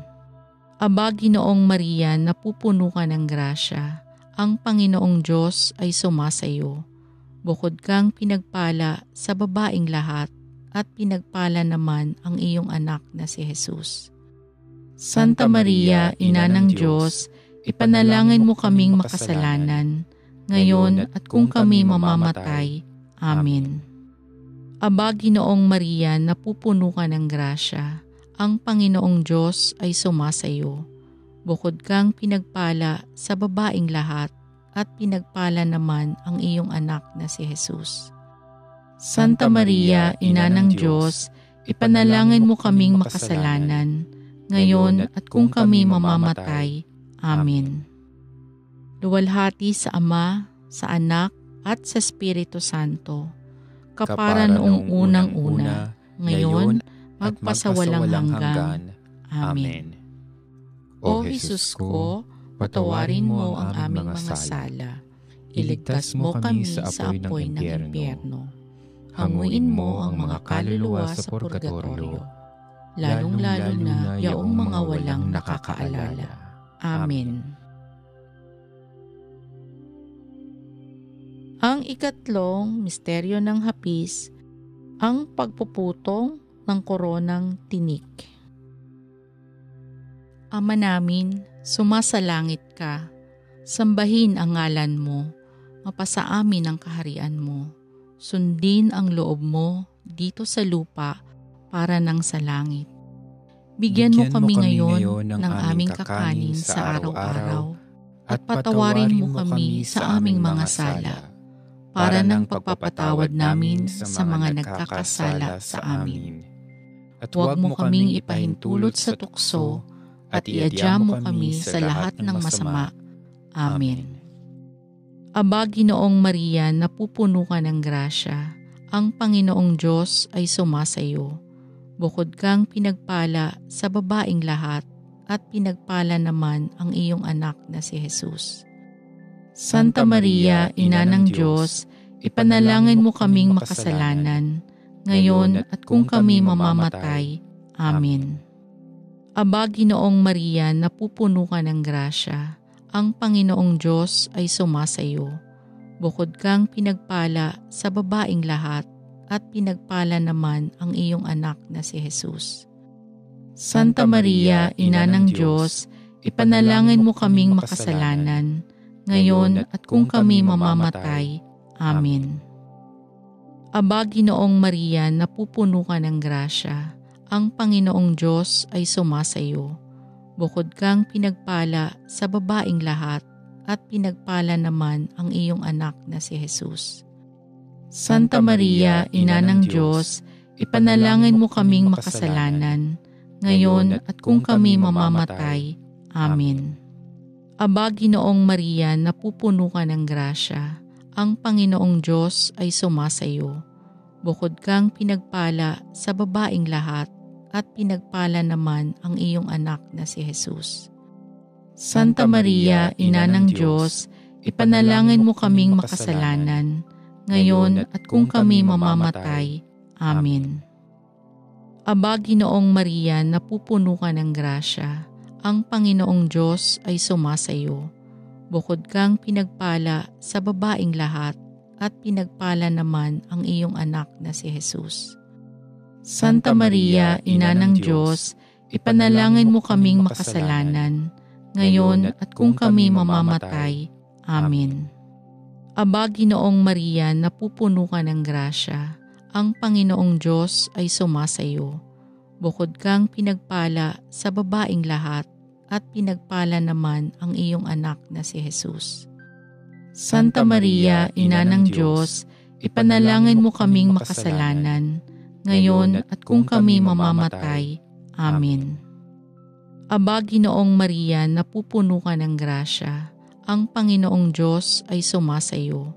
Aba, Ginoong Maria, napupuno ka ng grasya, ang Panginoong Diyos ay sumasayo. Bukod kang pinagpala sa babaing lahat, at pinagpala naman ang iyong anak na si Jesus. Santa Maria, Ina ng Diyos, ipanalangin mo kaming makasalanan, ngayon at kung kami mamamatay. Amen. Aba, Ginoong Maria, napupuno ka ng grasya, ang Panginoong Diyos ay sumasayo. Bukod kang pinagpala sa babaing lahat, at pinagpala naman ang iyong anak na si Jesus. Santa Maria, Ina ng Diyos, ipanalangin mo kaming makasalanan, ngayon at kung kami mamamatay. Amen. Luwalhati sa Ama, sa Anak, at sa Espiritu Santo, kapara noong unang-una, ngayon, magpasawalang hanggan. Amen. O Jesus ko, patawarin mo ang aming mga sala. Iligtas mo kami sa apoy ng impyerno. Hanguin mo ang mga kaluluwa sa purgatorio, lalong-lalo na yaong mga walang nakakaalala. Amen. Ang ikatlong misteryo ng hapis, ang pagpuputong ng koronang tinik. Ama namin, sumasalangit ka, sambahin ang ngalan mo, mapasa amin ang kaharian mo, sundin ang loob mo dito sa lupa para nang sa langit. Bigyan, Bigyan mo kami, kami ngayon ng, ng aming kakanin sa araw-araw at patawarin mo kami sa aming mga sala para ng pagpapatawad namin sa mga nagkakasala sa amin. At huwag mo kaming ipahintulot sa tukso at iadya mo kami sa lahat ng masama. Amen. Aba, Ginoong Maria, napupuno ka ng grasya, ang Panginoong Diyos ay sumasayo. Bukod kang pinagpala sa babaing lahat at pinagpala naman ang iyong anak na si Jesus. Santa Maria, Ina ng Diyos, ipanalangin mo kaming makasalanan, ngayon at kung kami mamamatay. Amen. Aba, Ginoong Maria, napupuno ka ng grasya, ang Panginoong Diyos ay sumasayo. Bukod kang pinagpala sa babaing lahat at pinagpala naman ang iyong anak na si Jesus. Santa Maria, Ina ng Diyos, ipanalangin mo kaming makasalanan, ngayon at kung kami mamamatay. Amen. Aba, Ginoong Maria, napupuno ka ng grasya, ang Panginoong Diyos ay sumasayo. Bukod kang pinagpala sa babaing lahat at pinagpala naman ang iyong anak na si Jesus. Santa Maria, Ina ng Diyos, ipanalangin mo kaming makasalanan, ngayon at kung kami mamamatay. Amen. Aba, Ginoong Maria, napupuno ka ng grasya, ang Panginoong Diyos ay sumasayo. Bukod kang pinagpala sa babaing lahat at pinagpala naman ang iyong anak na si Jesus. Santa Maria, Ina ng Diyos, ipanalangin mo kaming makasalanan, ngayon at kung kami mamamatay. Amen. Aba, Ginoong Maria, napupuno ka ng grasya, ang Panginoong Diyos ay sumasayo. Bukod kang pinagpala sa babaing lahat at pinagpala naman ang iyong anak na si Jesus. Santa Maria, Ina ng Diyos, ipanalangin mo kaming makasalanan, ngayon at kung kami mamamatay. Amen. Aba, Ginoong Maria, napupuno ka ng grasya, ang Panginoong Diyos ay sumasayo. Bukod kang pinagpala sa babaing lahat at pinagpala naman ang iyong anak na si Jesus. Santa Maria, Ina ng Diyos, ipanalangin mo kaming makasalanan, ngayon at kung kami mamamatay. Amen. Aba, Ginoong Maria, napupuno ka ng grasya, ang Panginoong Diyos ay sumasayo.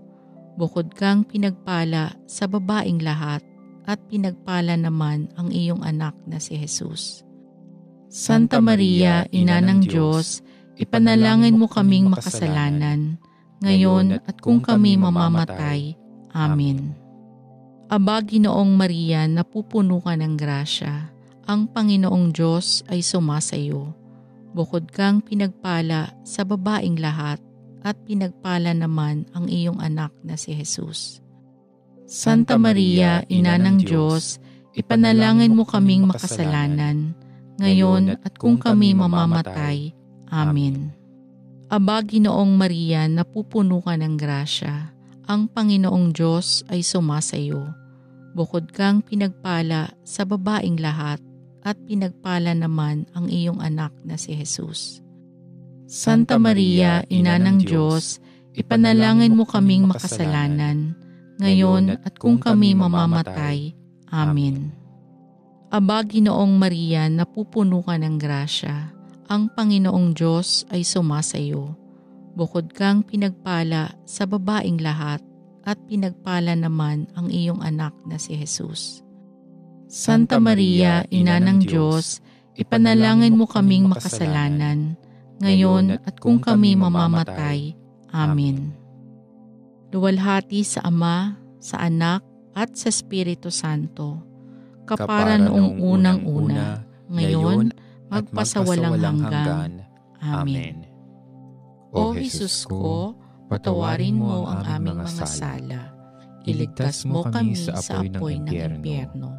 Bukod kang pinagpala sa babaing lahat at pinagpala naman ang iyong anak na si Jesus. Santa Maria, Ina ng Diyos, ipanalangin mo kaming makasalanan, ngayon at kung kami mamamatay. Amen. Aba, Ginoong Maria, napupuno ka ng grasya, ang Panginoong Diyos ay sumasayo. Bukod kang pinagpala sa babaing lahat at pinagpala naman ang iyong anak na si Jesus. Santa Maria, Ina ng Diyos, ipanalangin mo kaming makasalanan, ngayon at kung kami mamamatay. Amen. Aba, Ginoong Maria, napupuno ka ng grasya, ang Panginoong Diyos ay sumasayo Bukod kang pinagpala sa babaing lahat at pinagpala naman ang iyong anak na si Jesus. Santa Maria, Ina ng Diyos, ipanalangin mo kaming makasalanan, ngayon at kung kami mamamatay. Amen. Aba, Ginoong Maria, napupuno ka ng grasya, ang Panginoong Diyos ay sumasayo. Bukod kang pinagpala sa babaing lahat, at pinagpala naman ang iyong anak na si Jesus. Santa Maria, Ina ng Diyos, ipanalangin mo kaming makasalanan, ngayon at kung kami mamamatay. Amen. Luwalhati sa Ama, sa Anak, at sa Espiritu Santo, kapara noong unang-una, ngayon, magpasawalang hanggan. Amen. O Jesus ko, patawarin mo ang aming mga sala. Iligtas mo kami sa apoy ng impyerno.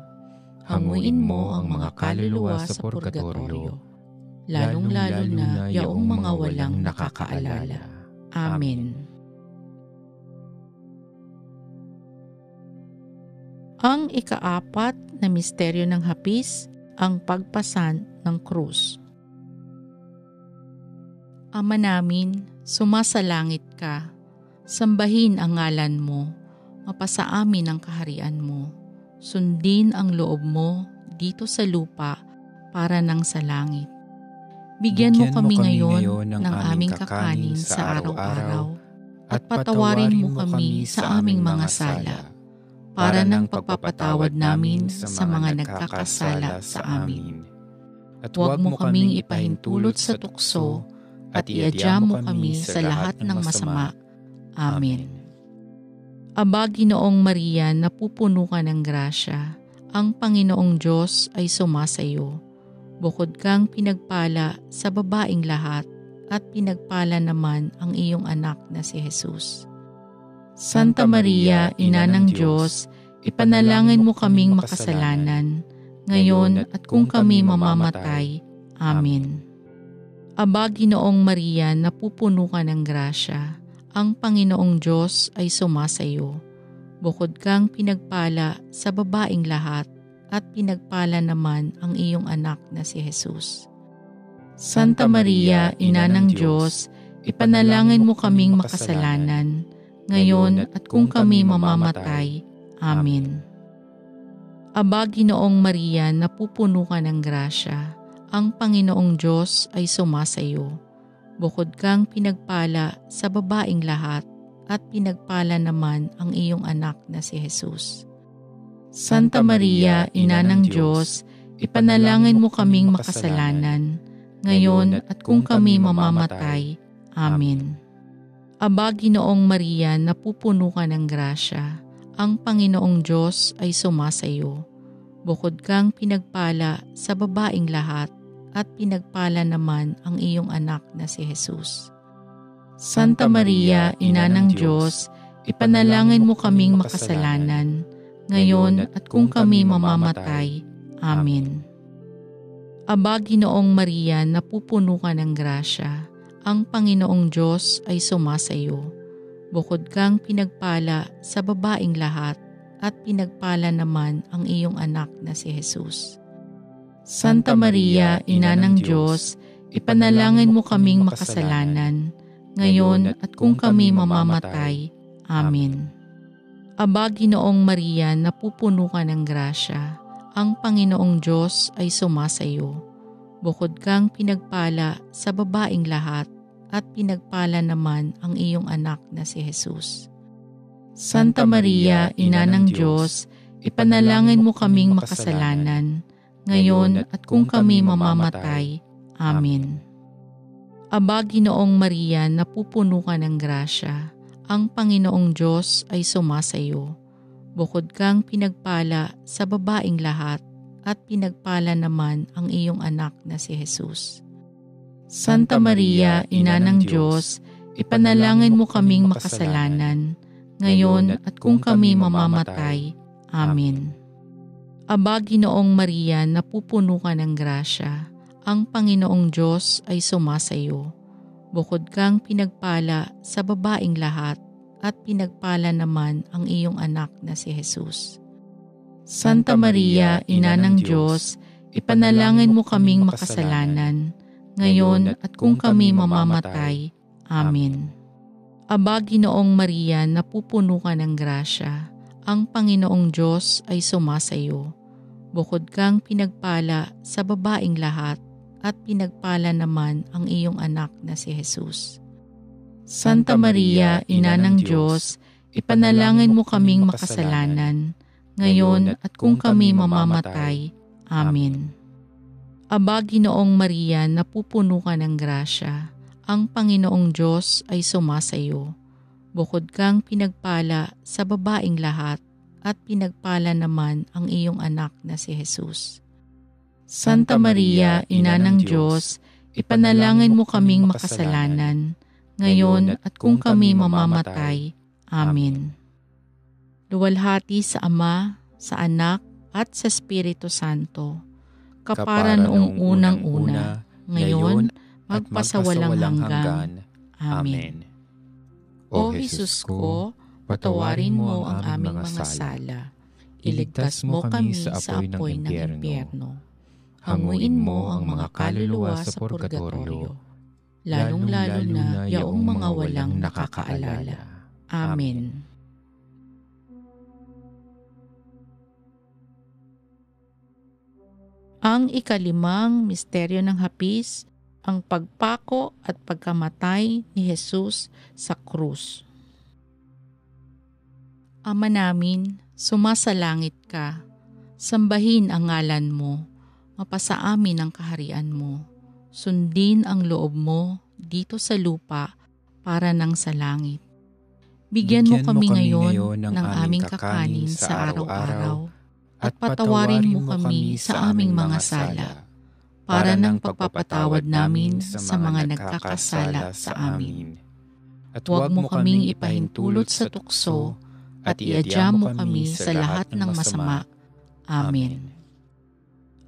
Hanguin mo ang mga kaluluwa sa purgatorio, lalong-lalo na yaong mga walang nakakaalala. Amen. Ang ikaapat na misteryo ng hapis, ang pagpasan ng krus. Ama namin, sumasalangit ka, sambahin ang ngalan mo, mapasa amin ang kaharian mo, sundin ang loob mo dito sa lupa para nang sa langit. Bigyan mo kami ngayon ng aming kakanin sa araw-araw at patawarin mo kami sa aming mga sala para ng pagpapatawad namin sa mga nagkakasala sa amin. At huwag mo kaming ipahintulot sa tukso at iadya mo kami sa lahat ng masama. Amen. Aba, Ginoong Maria, napupuno ka ng grasya, ang Panginoong Diyos ay sumasayo Bukod kang pinagpala sa babaing lahat at pinagpala naman ang iyong anak na si Jesus. Santa Maria, Ina ng Diyos, ipanalangin mo kaming makasalanan, ngayon at kung kami mamamatay. Amen. Aba, Ginoong Maria, napupuno ka ng grasya, ang Panginoong Diyos ay sumasayo. Bukod kang pinagpala sa babaing lahat at pinagpala naman ang iyong anak na si Jesus. Santa Maria, Ina ng Diyos, ipanalangin mo kaming makasalanan, ngayon at kung kami mamamatay. Amen. Aba, Ginoong Maria, napupuno ka ng grasya, ang Panginoong Diyos ay sumasayo. Bukod kang pinagpala sa babaing lahat, at pinagpala naman ang iyong anak na si Jesus. Santa Maria, Ina ng Diyos, ipanalangin mo kaming makasalanan, ngayon at kung kami mamamatay. Amen. Aba, Ginoong Maria, napupuno ka ng grasya, ang Panginoong Diyos ay sumasayo. Bukod kang pinagpala sa babaing lahat, at pinagpala naman ang iyong anak na si Jesus. Santa Maria, Ina ng Diyos, ipanalangin mo kaming makasalanan, ngayon at kung kami mamamatay. Amen. Aba, Ginoong Maria, napupuno ka ng grasya, ang Panginoong Diyos ay sumasayo. Bukod kang pinagpala sa babaing lahat, at pinagpala naman ang iyong anak na si Jesus. Santa Maria, Ina ng Diyos, ipanalangin mo kaming makasalanan, ngayon at kung kami mamamatay. Amen. Aba, Ginoong Maria, napupuno ka ng grasya, ang Panginoong Diyos ay sumasayo. Bukod kang pinagpala sa babaing lahat, at pinagpala naman ang iyong anak na si Jesus. Santa Maria, Ina ng Diyos, ipanalangin mo kaming makasalanan, ngayon at kung kami mamamatay. Amen. Aba, Ginoong Maria, napupuno ka ng grasya, ang Panginoong Diyos ay sumasayo. Bukod kang pinagpala sa babaing lahat at pinagpala naman ang iyong anak na si Jesus. Santa Maria, Ina ng Diyos, ipanalangin mo kaming makasalanan, ngayon at kung kami mamamatay. Amen. Aba, Ginoong Maria, napupuno ka ng grasya, ang Panginoong Diyos ay sumasayo Bukod kang pinagpala sa babaing lahat at pinagpala naman ang iyong anak na si Jesus. Santa Maria, Ina ng Diyos, ipanalangin mo kaming makasalanan, ngayon at kung kami mamamatay. Amen. Aba, Ginoong Maria, napupuno ka ng grasya. Ang Panginoong Diyos ay sumasayo. Bukod kang pinagpala sa babaing lahat at pinagpala naman ang iyong anak na si Jesus. Santa Maria, Ina ng Diyos, ipanalangin mo kaming makasalanan, ngayon at kung kami mamamatay. Amen. Aba, Ginoong Maria, napupuno ka ng grasya ang Panginoong Diyos ay sumasayo. Bukod kang pinagpala sa babaing lahat at pinagpala naman ang iyong anak na si Jesus. Santa Maria, Ina ng Diyos, ipanalangin mo kaming makasalanan, ngayon at kung kami mamamatay. Amen. Luwalhati sa Ama, sa Anak, at sa Espiritu Santo, kapara noong unang-una, ngayon, magpasawalang hanggan. Amen. O Jesus ko, patawarin mo ang aming mga sala. Iligtas mo kami sa apoy ng impyerno. Hanguin mo ang mga kaluluwa sa purgatorio, lalong-lalo na yaong mga walang nakakaalala. Amen. Ang ikalimang misteryo ng hapis, ang pagpako at pagkamatay ni Jesus sa krus. Ama namin, sumasalangit ka, sambahin ang ngalan mo, mapasa amin ang kaharian mo, sundin ang loob mo dito sa lupa para nang sa langit. Bigyan, Bigyan mo kami, mo kami ngayon, ngayon ng, ng aming kakanin sa araw-araw at patawarin mo kami sa aming mga sala para ng pagpapatawad namin sa mga nagkakasala sa amin. At huwag mo kaming ipahintulot sa tukso at iadya mo kami sa lahat ng masama. Amen.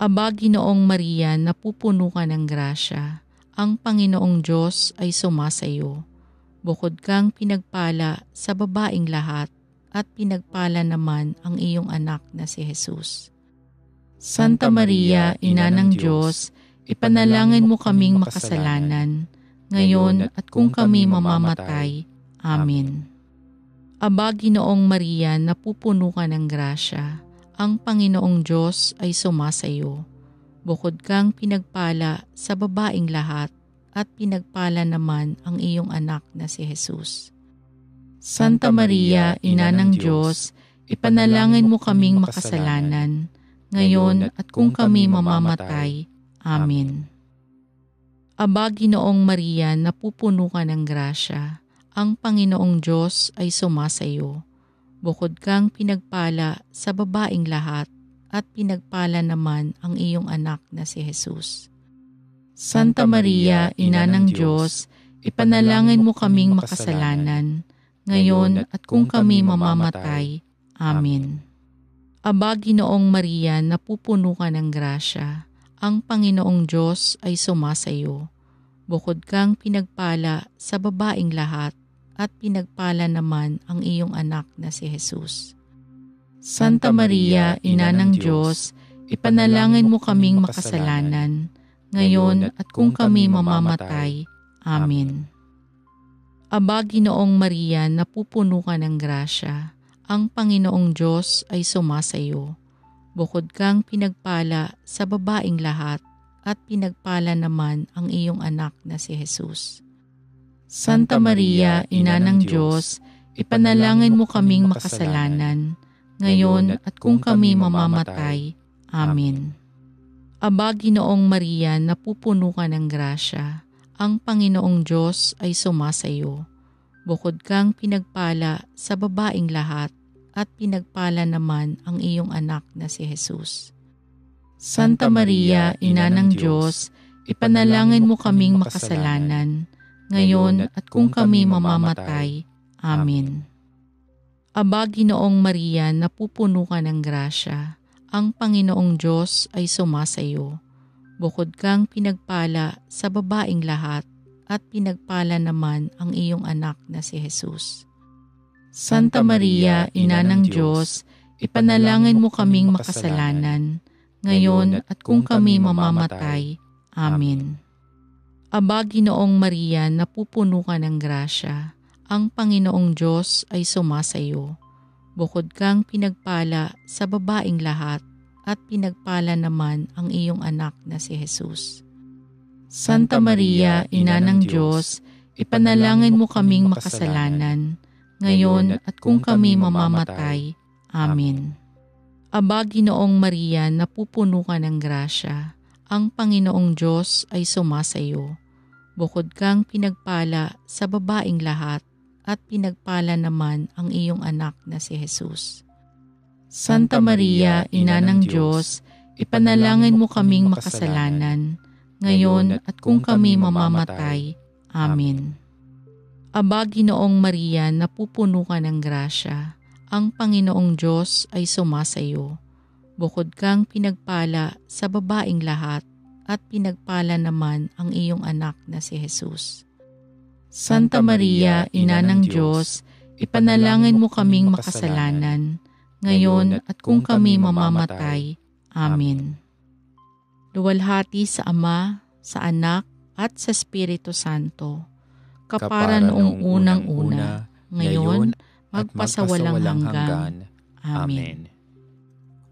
Aba, Ginoong Maria, napupuno ka ng grasya. Ang Panginoong Diyos ay sumasayo. Bukod kang pinagpala sa babaing lahat at pinagpala naman ang iyong anak na si Jesus. Santa Maria, Ina ng Diyos, ipanalangin mo kaming makasalanan, ngayon at kung kami mamamatay. Amen. Aba, Ginoong Maria, napupuno ka ng grasya. Ang Panginoong Diyos ay sumasayo. Bukod kang pinagpala sa babaing lahat at pinagpala naman ang iyong anak na si Jesus. Santa Maria, Ina ng Diyos, ipanalangin mo kaming makasalanan, ngayon at kung kami mamamatay. Amen. Aba, Ginoong Maria, napupuno ka ng grasya. Ang Panginoong Diyos ay sumasayo. Bukod kang pinagpala sa babaing lahat at pinagpala naman ang iyong anak na si Jesus. Santa Maria, Ina ng Diyos, ipanalangin mo kaming makasalanan, ngayon at kung kami mamamatay. Amen. Aba, Ginoong Maria, napupuno ka ng grasya. Ang Panginoong Diyos ay sumasayo. Bukod kang pinagpala sa babaing lahat at pinagpala naman ang iyong anak na si Jesus. Santa Maria, Ina ng Diyos, ipanalangin mo kaming makasalanan, ngayon at kung kami mamamatay. Amen. Aba, Ginoong Maria, napupuno ka ng grasya ang Panginoong Diyos ay sumasayo. Bukod kang pinagpala sa babaing lahat at pinagpala naman ang iyong anak na si Jesus. Santa Maria, Ina ng Diyos, ipanalangin mo kaming makasalanan, ngayon at kung kami mamamatay. Amen. Aba, Ginoong Maria, napupuno ka ng grasya. Ang Panginoong Diyos ay sumasayo Bukod kang pinagpala sa babaing lahat at pinagpala naman ang iyong anak na si Jesus. Santa Maria, Ina ng Diyos, ipanalangin mo kaming makasalanan, ngayon at kung kami mamamatay. Amen. Aba, Ginoong Maria, napupuno ka ng grasya. Ang Panginoong Diyos ay sumasayo. Bukod kang pinagpala sa babaing lahat at pinagpala naman ang iyong anak na si Jesus. Santa Maria, Ina ng Diyos, ipanalangin mo kaming makasalanan, ngayon at kung kami mamamatay. Amen. Aba, Ginoong Maria, napupuno ka ng grasya. Ang Panginoong Diyos ay sumasayo. Bukod kang pinagpala sa babaing lahat at pinagpala naman ang iyong anak na si Jesus. Santa Maria, Ina ng Diyos, ipanalangin mo kaming makasalanan, ngayon at kung kami mamamatay. Amen. Aba, Ginoong Maria, napupuno ka ng grasya. Ang Panginoong Diyos ay sumasayo. Bukod kang pinagpala sa babaing lahat at pinagpala naman ang iyong anak na si Jesus. Santa Maria, Ina ng Diyos, ipanalangin mo kaming makasalanan, ngayon at kung kami mamamatay. Amen. Aba, Ginoong Maria, napupuno ka ng grasya. Ang Panginoong Diyos ay sumasayo. Bukod kang pinagpala sa babaing lahat at pinagpala naman ang iyong anak na si Jesus. Santa Maria, Ina ng Diyos, ipanalangin mo kaming makasalanan, ngayon at kung kami mamamatay. Amen. Luwalhati sa Ama, sa Anak, at sa Espiritu Santo, kapara noong unang-una, ngayon, magpasawalang hanggan. Amen.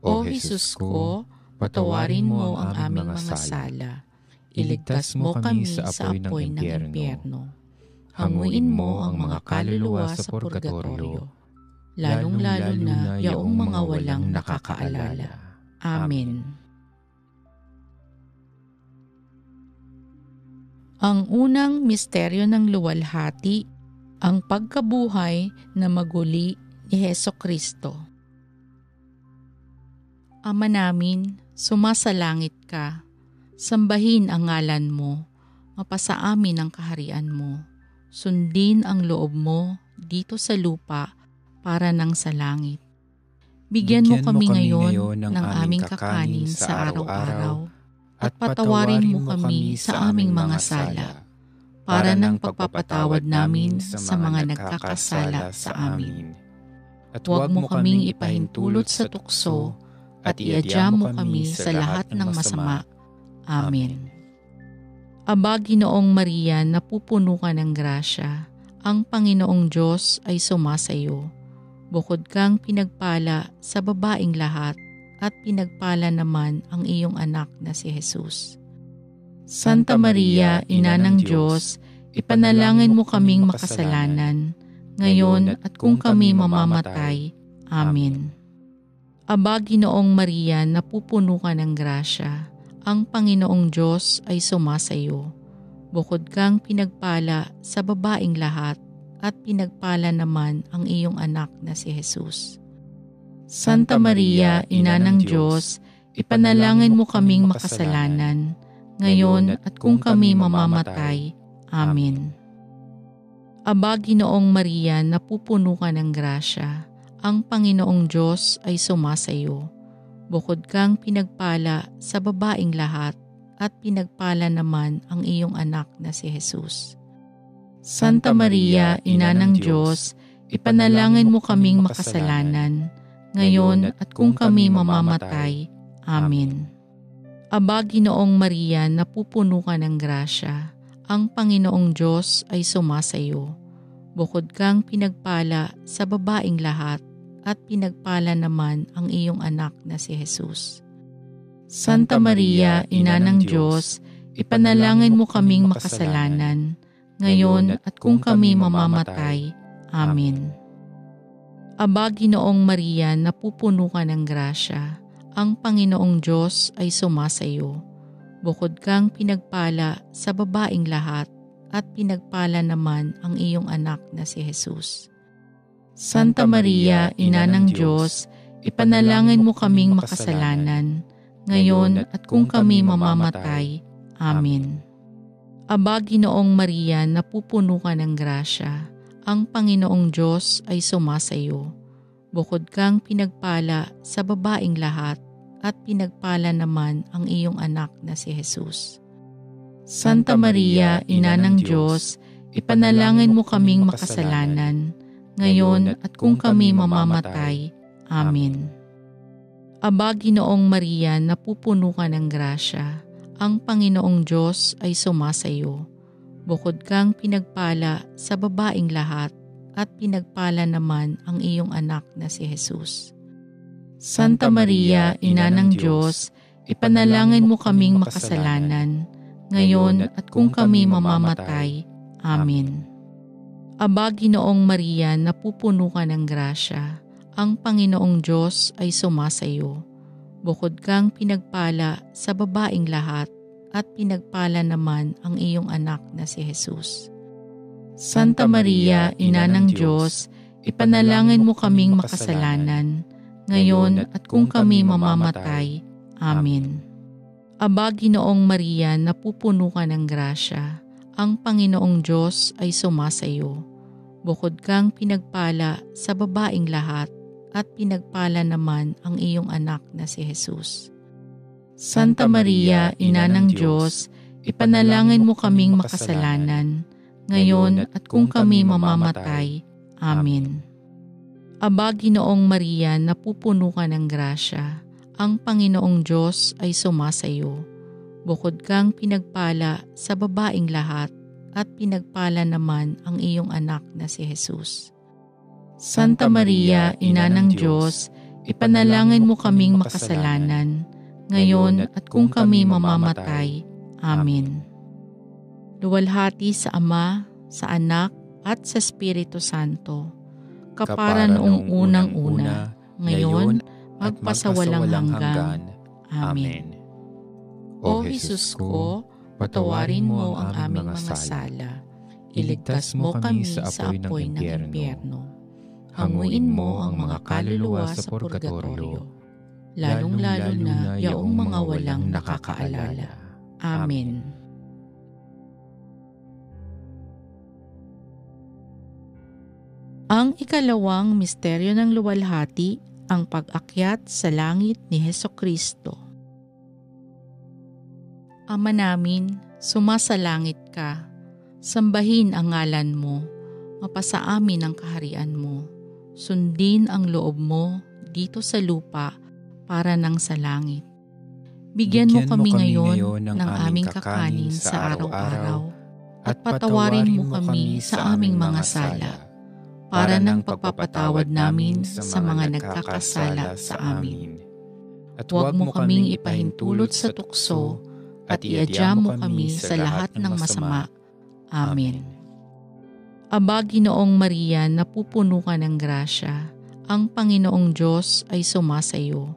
O Jesus ko, patawarin mo ang aming mga sala. Iligtas mo kami sa apoy ng impyerno hanguin mo ang mga kaluluwa sa purgatorio, lalong-lalo na yaong mga walang nakakaalala. Amen. Ang unang misteryo ng luwalhati, ang pagkabuhay na maguli ni Heso Kristo. Ama namin, sumasalangit ka, sambahin ang ngalan mo, mapasa amin ang kaharian mo sundin ang loob mo dito sa lupa para nang sa langit. Bigyan, Bigyan mo kami, kami ngayon ng aming kakanin sa araw-araw at patawarin mo kami sa aming mga sala para ng pagpapatawad namin sa mga nagkakasala sa amin. At huwag mo kaming ipahintulot sa tukso at iadya mo kami sa lahat ng masama. Amen. Aba, Ginoong Maria, napupuno ka ng grasya. Ang Panginoong Diyos ay sumasayo. Bukod kang pinagpala sa babaing lahat at pinagpala naman ang iyong anak na si Jesus. Santa Maria, Ina ng Diyos, ipanalangin mo kaming makasalanan, ngayon at kung kami mamamatay. Amen. Aba, Ginoong Maria, napupuno ka ng grasya ang Panginoong Diyos ay sumasayo. Bukod kang pinagpala sa babaing lahat at pinagpala naman ang iyong anak na si Jesus. Santa Maria, Ina ng Diyos, ipanalangin mo kaming makasalanan, ngayon at kung kami mamamatay. Amen. Aba, Ginoong Maria, napupuno ka ng grasya. Ang Panginoong Diyos ay sumasayo Bukod kang pinagpala sa babaing lahat at pinagpala naman ang iyong anak na si Jesus. Santa Maria, Ina ng Diyos, ipanalangin mo kaming makasalanan, ngayon at kung kami mamamatay. Amen. Aba, Ginoong Maria, napupuno ka ng grasya. Ang Panginoong Diyos ay sumasayo. Bukod kang pinagpala sa babaing lahat at pinagpala naman ang iyong anak na si Jesus. Santa Maria, Ina ng Diyos, ipanalangin mo kaming makasalanan, ngayon at kung kami mamamatay. Amen. Aba, Ginoong Maria, napupuno ka ng grasya. Ang Panginoong Diyos ay sumasayo. Bukod kang pinagpala sa babaing lahat at pinagpala naman ang iyong anak na si Jesus. Santa Maria, Ina ng Diyos, ipanalangin mo kaming makasalanan, ngayon at kung kami mamamatay. Amen. Aba, Ginoong Maria, napupuno ka ng grasya. Ang Panginoong Diyos ay sumasayo. Bukod kang pinagpala sa babaing lahat at pinagpala naman ang iyong anak na si Jesus. Santa Maria, Ina ng Diyos, ipanalangin mo kaming makasalanan, ngayon at kung kami mamamatay. Amen. Aba, Ginoong Maria, napupuno ka ng grasya. Ang Panginoong Diyos ay sumasayo. Bukod kang pinagpala sa babaing lahat at pinagpala naman ang iyong anak na si Jesus. Santa Maria, Ina ng Diyos, ipanalangin mo kaming makasalanan, ngayon at kung kami mamamatay. Amen. Aba, Ginoong Maria, napupuno ka ng grasya, ang Panginoong Diyos ay sumasayo. Bukod kang pinagpala sa babaing lahat at pinagpala naman ang iyong anak na si Jesus. Santa Maria, Ina ng Diyos, ipanalangin mo kaming makasalanan, ngayon at kung kami mamamatay. Amen. Aba, Ginoong Maria, napupuno ka ng grasya, ang Panginoong Diyos ay sumasayo. Bukod kang pinagpala sa babaing lahat at pinagpala naman ang iyong anak na si Jesus. Santa Maria, Ina ng Diyos, ipanalangin mo kaming makasalanan, ngayon at kung kami mamamatay. Amen. Aba, Ginoong Maria, napupuno ka ng grasya. Ang Panginoong Diyos ay sumasayo. Bukod kang pinagpala sa babaing lahat at pinagpala naman ang iyong anak na si Jesus. Santa Maria, Ina ng Diyos, ipanalangin mo kaming makasalanan, ngayon at kung kami mamamatay. Amen. Luwalhati sa Ama, sa Anak, at sa Espiritu Santo kapara noong unang-una, ngayon, magpasawalang hanggan. Amen. O Jesus ko, patawarin mo ang aming mga sala. Iligtas mo kami sa apoy ng impyerno. Hanguin mo ang mga kaluluwa sa purgatorio, lalong-lalo na yaong mga walang nakakaalala. Amen. Ang ikalawang misteryo ng luwalhati, ang pag-akyat sa langit ni Heso Kristo. Ama namin, sumasalangit ka, sambahin ang ngalan mo, mapasa amin ang kaharian mo, sundin ang loob mo dito sa lupa para nang sa langit. Bigyan, Bigyan mo kami, kami ngayon ng, ng aming kakanin sa araw-araw at patawarin mo kami sa aming mga sala para ng pagpapatawad namin sa mga nagkakasala sa amin. At huwag mo kaming ipahintulot sa tukso at iadya mo kami sa lahat ng masama. Amen. Aba, Ginoong Maria, napupuno ka ng grasya, ang Panginoong Diyos ay sumasayo.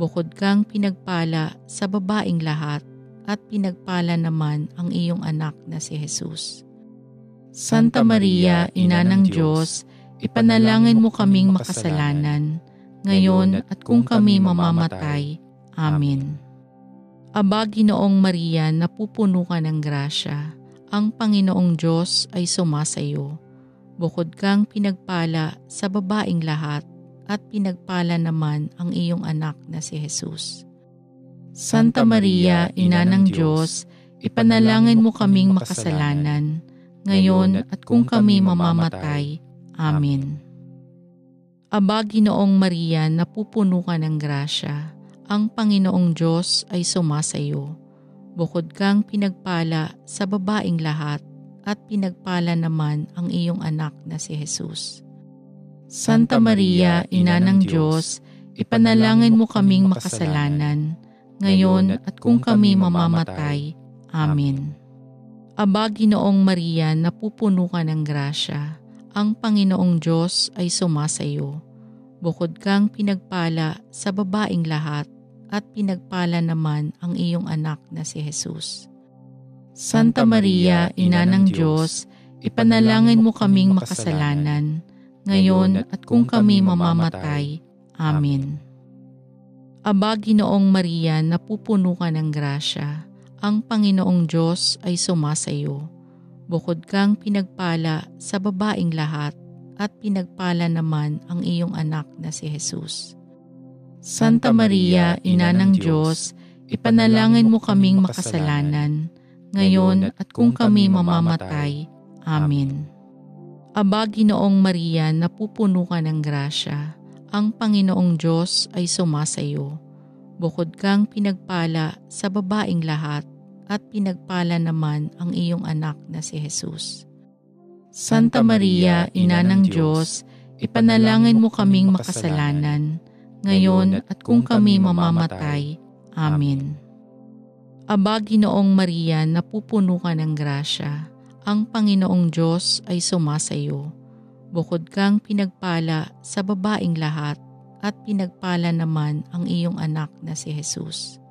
Bukod kang pinagpala sa babaing lahat at pinagpala naman ang iyong anak na si Jesus. Santa Maria, Ina ng Diyos, ipanalangin mo kaming makasalanan, ngayon at kung kami mamamatay. Amen. Aba, Ginoong Maria, napupuno ka ng grasya, ang Panginoong Diyos ay sumasayo. Bukod kang pinagpala sa babaing lahat at pinagpala naman ang iyong anak na si Jesus. Santa Maria, Ina ng Diyos, ipanalangin mo kaming makasalanan, ngayon at kung kami mamamatay. Amen. Aba, Ginoong Maria, napupuno ka ng grasya, ang Panginoong Diyos ay sumasayo. Bukod kang pinagpala sa babaing lahat at pinagpala naman ang iyong anak na si Jesus. Santa Maria, Ina ng Diyos, ipanalangin mo kaming makasalanan, ngayon at kung kami mamamatay. Amen. Aba, Ginoong Maria, napupuno ka ng grasya. Ang Panginoong Diyos ay sumasayo. Bukod kang pinagpala sa babaing lahat at pinagpala naman ang iyong anak na si Jesus. Santa Maria, Ina ng Diyos, ipanalangin mo kaming makasalanan, ngayon at kung kami mamamatay. Amen. Aba, Ginoong Maria, napupuno ka ng grasya ang Panginoong Diyos ay sumasayo. Bukod kang pinagpala sa babaing lahat at pinagpala naman ang iyong anak na si Jesus. Santa Maria, Ina ng Diyos, ipanalangin mo kaming makasalanan, ngayon at kung kami mamamatay. Amen. Aba, Ginoong Maria, napupuno ka ng grasya, ang Panginoong Diyos ay sumasayo Bukod kang pinagpala sa babaing lahat at pinagpala naman ang iyong anak na si Jesus. Santa Maria, Ina ng Diyos, ipanalangin mo kaming makasalanan, ngayon at kung kami mamamatay. Amen. Aba, Ginoong Maria, napupuno ka ng grasya, ang Panginoong Diyos ay sumasayo. Bukod kang pinagpala sa babaing lahat, at pinagpala naman ang iyong anak na si Jesus.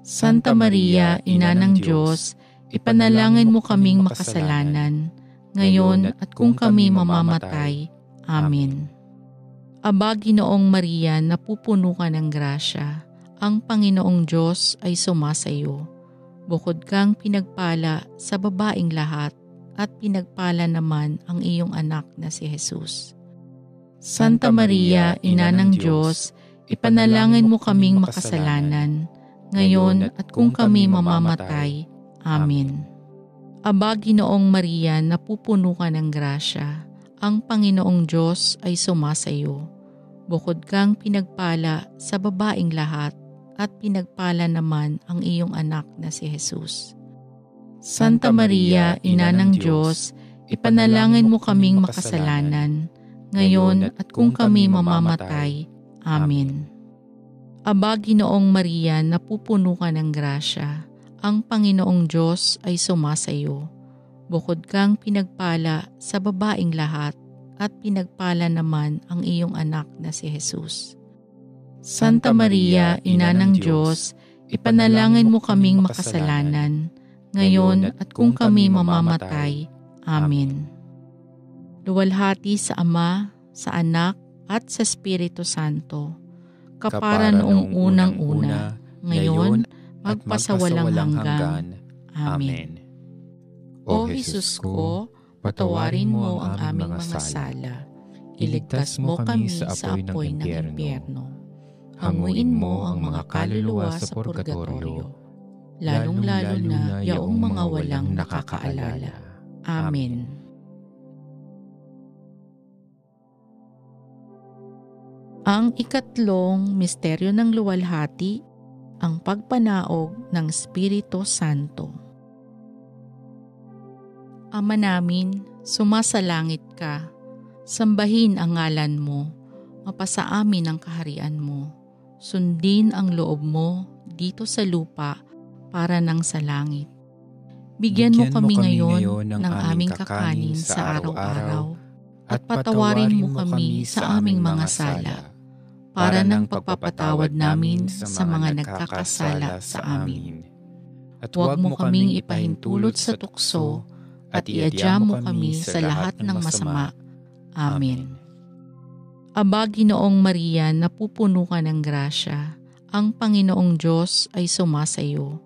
Santa Maria, Ina ng Diyos, ipanalangin mo kaming makasalanan, ngayon at kung kami mamamatay. Amen. Aba, Ginoong Maria, napupuno ka ng grasya, ang Panginoong Diyos ay sumasayo. Bukod kang pinagpala sa babaing lahat, at pinagpala naman ang iyong anak na si Jesus. Santa Maria, Ina ng Diyos, ipanalangin mo kaming makasalanan, ngayon at kung kami mamamatay. Amen. Aba, Ginoong Maria, napupuno ka ng grasya, ang Panginoong Diyos ay sumasayo. Bukod kang pinagpala sa babaing lahat, at pinagpala naman ang iyong anak na si Jesus. Santa Maria, Ina ng Diyos, ipanalangin mo kaming makasalanan, ngayon at kung kami mamamatay. Amen. Aba, Ginoong Maria, napupuno ka ng grasya, ang Panginoong Diyos ay sumasayo. Bukod kang pinagpala sa babaing lahat at pinagpala naman ang iyong anak na si Jesus. Santa Maria, Ina ng Diyos, ipanalangin mo kaming makasalanan, ngayon at kung kami mamamatay. Amen. Luwalhati sa Ama, sa Anak, at sa Espiritu Santo, kapara noong unang-una, ngayon, magpasawalang hanggan. Amen. O Jesus ko, patawarin mo ang aming mga sala. Iligtas mo kami sa apoy ng impyerno. Hanguin mo ang mga kaluluwa sa purgatorio, lalong-lalo na yaong mga walang nakakaalala. Amen. Ang ikatlong misteryo ng luwalhati, ang pagpanaog ng Espiritu Santo. Ama namin, sumasalangit ka, sambahin ang ngalan mo, mapasa amin ang kaharian mo, sundin ang loob mo dito sa lupa para nang sa langit. Bigyan, Bigyan mo kami, mo kami ngayon ng, ng aming kakanin sa araw-araw at patawarin mo kami sa aming mga sala para ng pagpapatawad namin sa mga nagkakasala sa amin. At huwag mo kaming ipahintulot sa tukso at iadya mo kami sa lahat ng masama. Amen. Aba, Ginoong Maria, napupuno ka ng grasya, ang Panginoong Diyos ay sumasayo.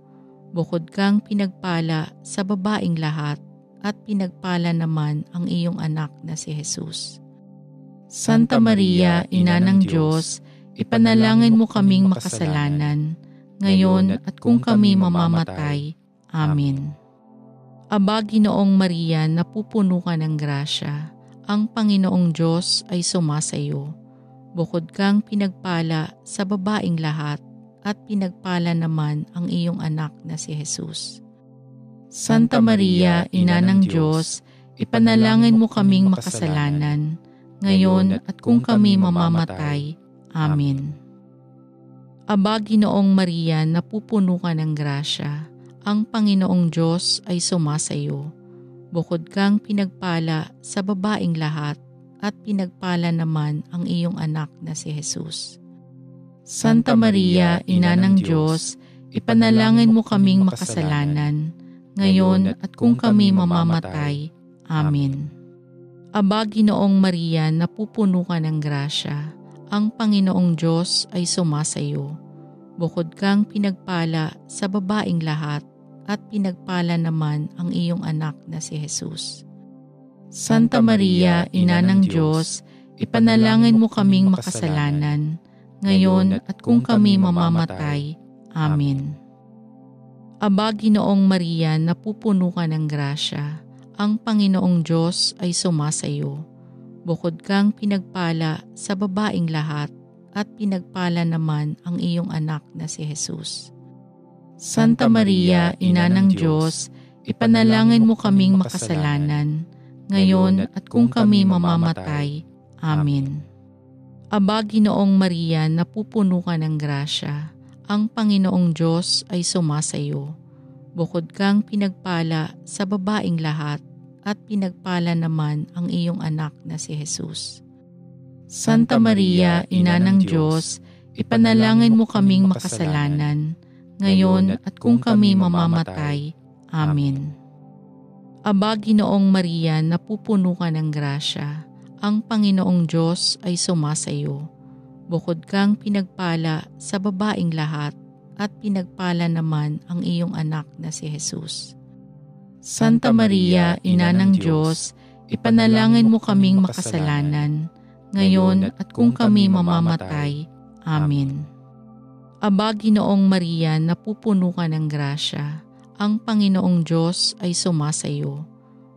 Bukod kang pinagpala sa babaing lahat at pinagpala naman ang iyong anak na si Jesus. Santa Maria, Ina ng Diyos, ipanalangin mo kaming makasalanan, ngayon at kung kami mamamatay. Amen. Aba, Ginoong Maria, napupuno ka ng grasya, ang Panginoong Diyos ay sumasayo. Bukod kang pinagpala sa babaing lahat, at pinagpala naman ang iyong anak na si Jesus. Santa Maria, Ina ng Diyos, ipanalangin mo kaming makasalanan, ngayon at kung kami mamamatay. Amen. Aba, Ginoong Maria, napupuno ka ng grasya, ang Panginoong Diyos ay sumasayo. Bukod kang pinagpala sa babaing lahat, at pinagpala naman ang iyong anak na si Jesus. Santa Maria, Ina ng Diyos, ipanalangin mo kaming makasalanan, ngayon at kung kami mamamatay. Amen. Aba, Ginoong Maria, napupuno ka ng grasya. Ang Panginoong Diyos ay sumasayo. Bukod kang pinagpala sa babaing lahat at pinagpala naman ang iyong anak na si Jesus. Santa Maria, Ina ng Diyos, ipanalangin mo kaming makasalanan, ngayon at kung kami mamamatay. Amen. Aba, Ginoong Maria, napupuno ka ng grasya ang Panginoong Diyos ay sumasayo. Bukod kang pinagpala sa babaing lahat at pinagpala naman ang iyong anak na si Jesus. Santa Maria, Ina ng Diyos, ipanalangin mo kaming makasalanan, ngayon at kung kami mamamatay. Amen. Aba, Ginoong Maria, napupuno ka ng grasya, ang Panginoong Diyos ay sumasayo. Bukod kang pinagpala sa babaing lahat at pinagpala naman ang iyong anak na si Jesus. Santa Maria, Ina ng Diyos, ipanalangin mo kaming makasalanan, ngayon at kung kami mamamatay. Amen. Aba, Ginoong Maria, napupuno ka ng grasya, ang Panginoong Diyos ay sumasayo. Bukod kang pinagpala sa babaing lahat at pinagpala naman ang iyong anak na si Jesus. Santa Maria, Ina ng Diyos, ipanalangin mo kaming makasalanan, ngayon at kung kami mamamatay. Amen. Aba, Ginoong Maria, napupuno ka ng grasya, ang Panginoong Diyos ay sumasayo.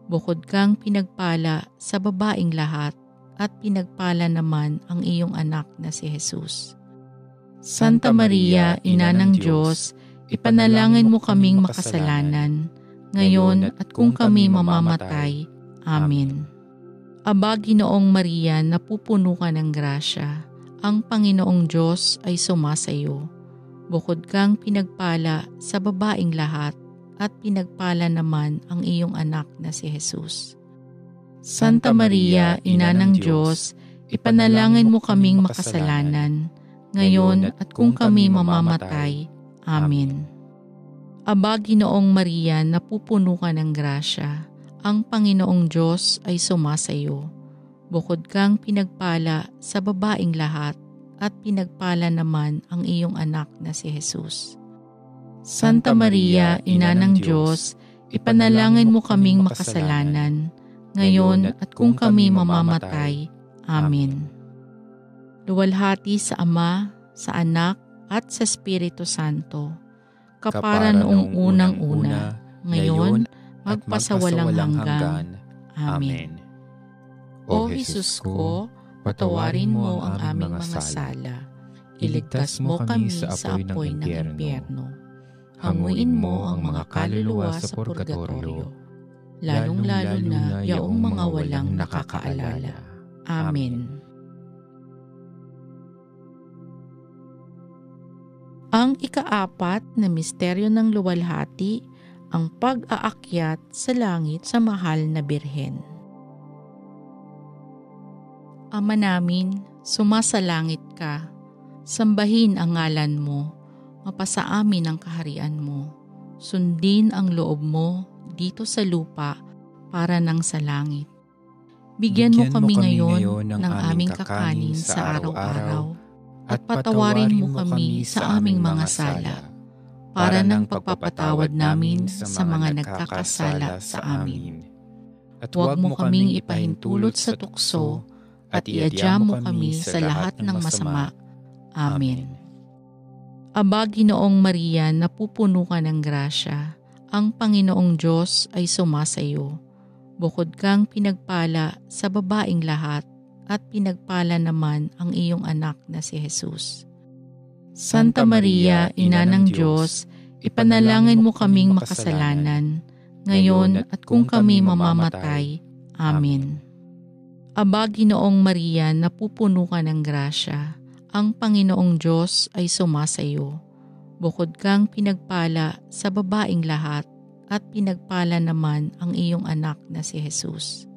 Bukod kang pinagpala sa babaing lahat at pinagpala naman ang iyong anak na si Jesus. Santa Maria, Ina ng Diyos, ipanalangin mo kaming makasalanan, ngayon at kung kami mamamatay. Amen. Aba, Ginoong Maria, napupuno ka ng grasya, ang Panginoong Diyos ay sumasayo. Bukod kang pinagpala sa babaing lahat at pinagpala naman ang iyong anak na si Jesus. Santa Maria, Ina ng Diyos, ipanalangin mo kaming makasalanan, ngayon at kung kami mamamatay. Amen. Aba, Ginoong Maria, napupuno ka ng grasya, ang Panginoong Diyos ay sumasayo. Bukod kang pinagpala sa babaing lahat at pinagpala naman ang iyong anak na si Jesus. Santa Maria, Ina ng Diyos, ipanalangin mo kaming makasalanan, ngayon at kung kami mamamatay. Amen. Luwalhati sa Ama, sa Anak, at sa Espiritu Santo, kapara noong unang-una, ngayon, magpasawalang hanggan. Amen. O Jesus ko, patawarin mo ang aming mga sala. Iligtas mo kami sa apoy ng impyerno hanguin mo ang mga kaluluwa sa purgatorio, lalong-lalo na yaong mga walang nakakaalala. Amen. Ang ikaapat na misteryo ng luwalhati, ang pag-aakyat sa langit sa mahal na birhen. Ama namin, sumasalangit ka, sambahin ang ngalan mo, mapasa amin ang kaharian mo. Sundin ang loob mo dito sa lupa para nang sa langit. Bigyan, Bigyan mo kami, kami ngayon ng aming kakanin sa araw-araw at patawarin mo kami sa aming mga sala para nang pagpapatawad namin sa mga nagkakasala sa amin. At huwag mo kaming ipahintulot sa tukso at iadya mo kami sa lahat ng masama. Amen. Aba, Ginoong Maria, napupuno ka ng grasya, ang Panginoong Diyos ay sumasayo. Bukod kang pinagpala sa babaing lahat at pinagpala naman ang iyong anak na si Jesus. Santa Maria, Ina ng Diyos, ipanalangin mo kaming makasalanan, ngayon at kung kami mamamatay. Amen. Aba, Ginoong Maria, napupuno ka ng grasya, ang Panginoong Diyos ay sumasayo. Bukod kang pinagpala sa babaing lahat at pinagpala naman ang iyong anak na si Jesus.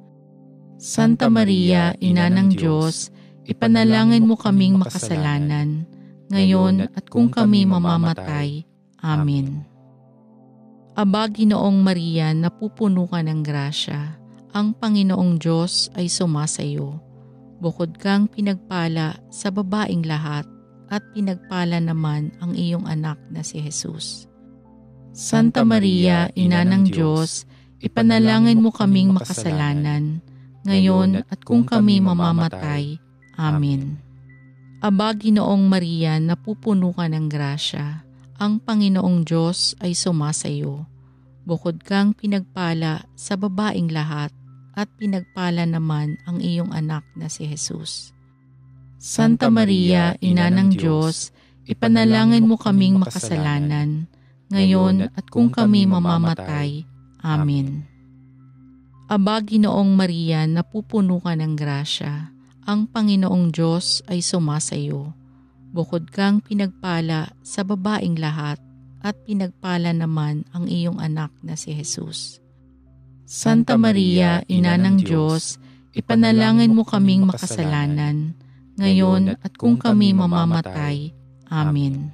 Santa Maria, Ina ng Diyos, ipanalangin mo kaming makasalanan, ngayon at kung kami mamamatay. Amen. Aba, Ginoong Maria, napupuno ka ng grasya, ang Panginoong Diyos ay sumasayo Bukod kang pinagpala sa babaing lahat at pinagpala naman ang iyong anak na si Jesus. Santa Maria, Ina ng Diyos, ipanalangin mo kaming makasalanan, ngayon at kung kami mamamatay. Amen. Aba, Ginoong Maria, napupuno ka ng grasya, ang Panginoong Diyos ay sumasayo. Bukod kang pinagpala sa babaing lahat at pinagpala naman ang iyong anak na si Jesus. Santa Maria, Ina ng Diyos, ipanalangin mo kaming makasalanan, ngayon at kung kami mamamatay. Amen. Aba, Ginoong Maria, napupuno ka ng grasya. Ang Panginoong Diyos ay sumasayo. Bukod kang pinagpala sa babaing lahat at pinagpala naman ang iyong anak na si Jesus. Santa Maria, Ina ng Diyos, ipanalangin mo kaming makasalanan, ngayon at kung kami mamamatay. Amen.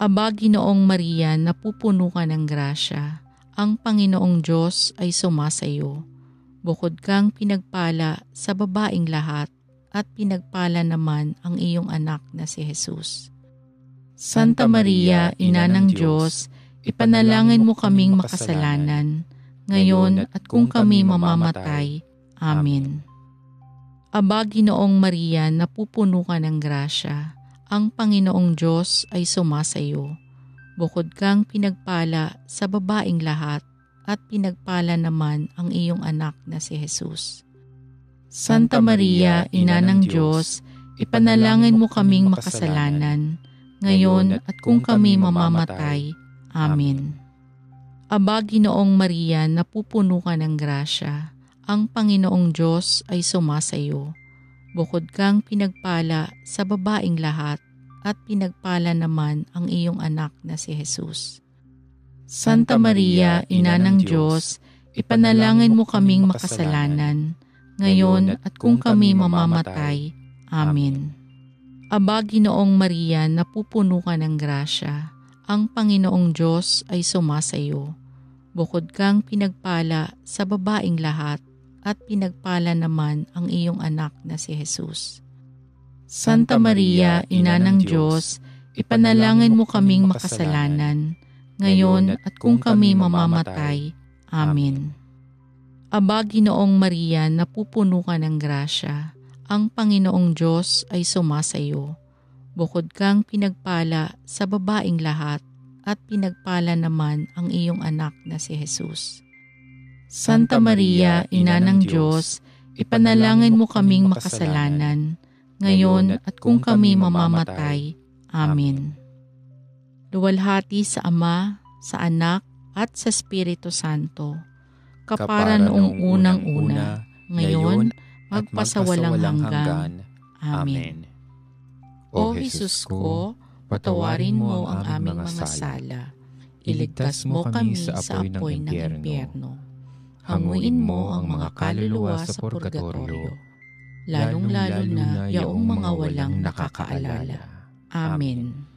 Aba, Ginoong Maria, napupuno ka ng grasya ang Panginoong Diyos ay sumasayo. Bukod kang pinagpala sa babaing lahat at pinagpala naman ang iyong anak na si Jesus. Santa Maria, Ina ng Diyos, ipanalangin mo kaming makasalanan, ngayon at kung kami mamamatay. Amen. Aba, Ginoong Maria, napupuno ka ng grasya. Ang Panginoong Diyos ay sumasayo Bukod kang pinagpala sa babaing lahat at pinagpala naman ang iyong anak na si Jesus. Santa Maria, Ina ng Diyos, ipanalangin mo kaming makasalanan, ngayon at kung kami mamamatay. Amen. Aba, Ginoong Maria, napupuno ka ng grasya, ang Panginoong Diyos ay sumasayo. Bukod kang pinagpala sa babaing lahat at pinagpala naman ang iyong anak na si Jesus. Santa Maria, Ina ng Diyos, ipanalangin mo kaming makasalanan, ngayon at kung kami mamamatay. Amen. Aba, Ginoong Maria, napupuno ka ng grasya. Ang Panginoong Diyos ay sumasayo. Bukod kang pinagpala sa babaing lahat at pinagpala naman ang iyong anak na si Jesus. Santa Maria, Ina ng Diyos, ipanalangin mo kaming makasalanan, ngayon at kung kami mamamatay. Amen. Aba, Ginoong Maria, napupuno ka ng grasya. Ang Panginoong Diyos ay sumasayo. Bukod kang pinagpala sa babaing lahat at pinagpala naman ang iyong anak na si Jesus. Santa Maria, Ina ng Diyos, ipanalangin mo kaming makasalanan, ngayon at kung kami mamamatay. Amen. Luwalhati sa Ama, sa Anak, at sa Espiritu Santo, kapara noong unang-una, ngayon, magpasawalang hanggan. Amen. O Jesus ko, patawarin mo ang aming mga sala. Iligtas mo kami sa apoy ng impyerno. Hanguin mo ang mga kaluluwa sa purgatorio lalong-lalo na yaong mga walang nakakaalala. Amen.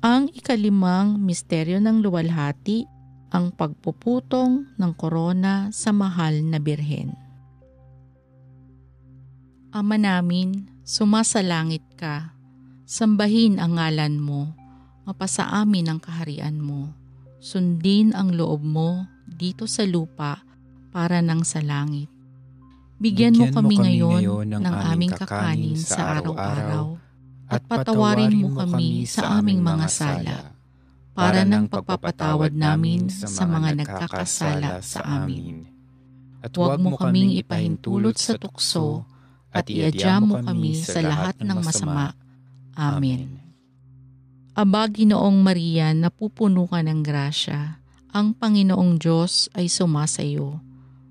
Ang ikalimang misteryo ng luwalhati, ang pagpuputong ng korona sa mahal na birhen. Ama namin, sumasalangit ka, sambahin ang ngalan mo, mapasa amin ang kaharian mo, sundin ang loob mo dito sa lupa para nang sa langit. Bigyan, Bigyan mo kami, mo kami ngayon ng aming kakanin sa araw-araw at patawarin mo kami sa aming mga sala para nang pagpapatawad namin sa mga nagkakasala sa amin. At huwag mo kaming ipahintulot sa tukso at iadya mo kami sa lahat ng masama. Amen. Aba, Ginoong Maria, napupuno ka ng grasya, ang Panginoong Diyos ay sumasayo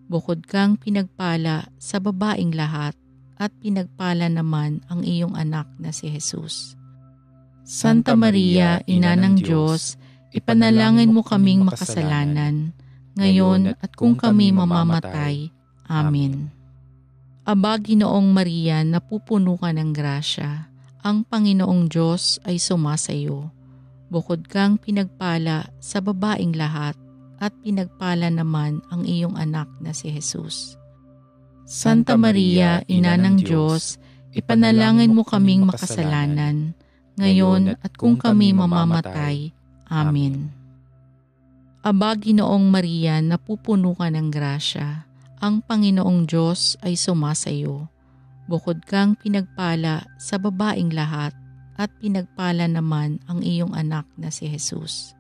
Bukod kang pinagpala sa babaing lahat at pinagpala naman ang iyong anak na si Jesus. Santa Maria, Ina ng Diyos, ipanalangin mo kaming makasalanan, ngayon at kung kami mamamatay. Amen. Aba, Ginoong Maria, napupuno ka ng grasya. Ang Panginoong Diyos ay sumasayo. Bukod kang pinagpala sa babaing lahat at pinagpala naman ang iyong anak na si Jesus. Santa Maria, Ina ng Diyos, ipanalangin mo kaming makasalanan, ngayon at kung kami mamamatay. Amen. Aba, Ginoong Maria, napupuno ka ng grasya. Ang Panginoong Diyos ay sumasayo. Bukod kang pinagpala sa babaing lahat at pinagpala naman ang iyong anak na si Jesus.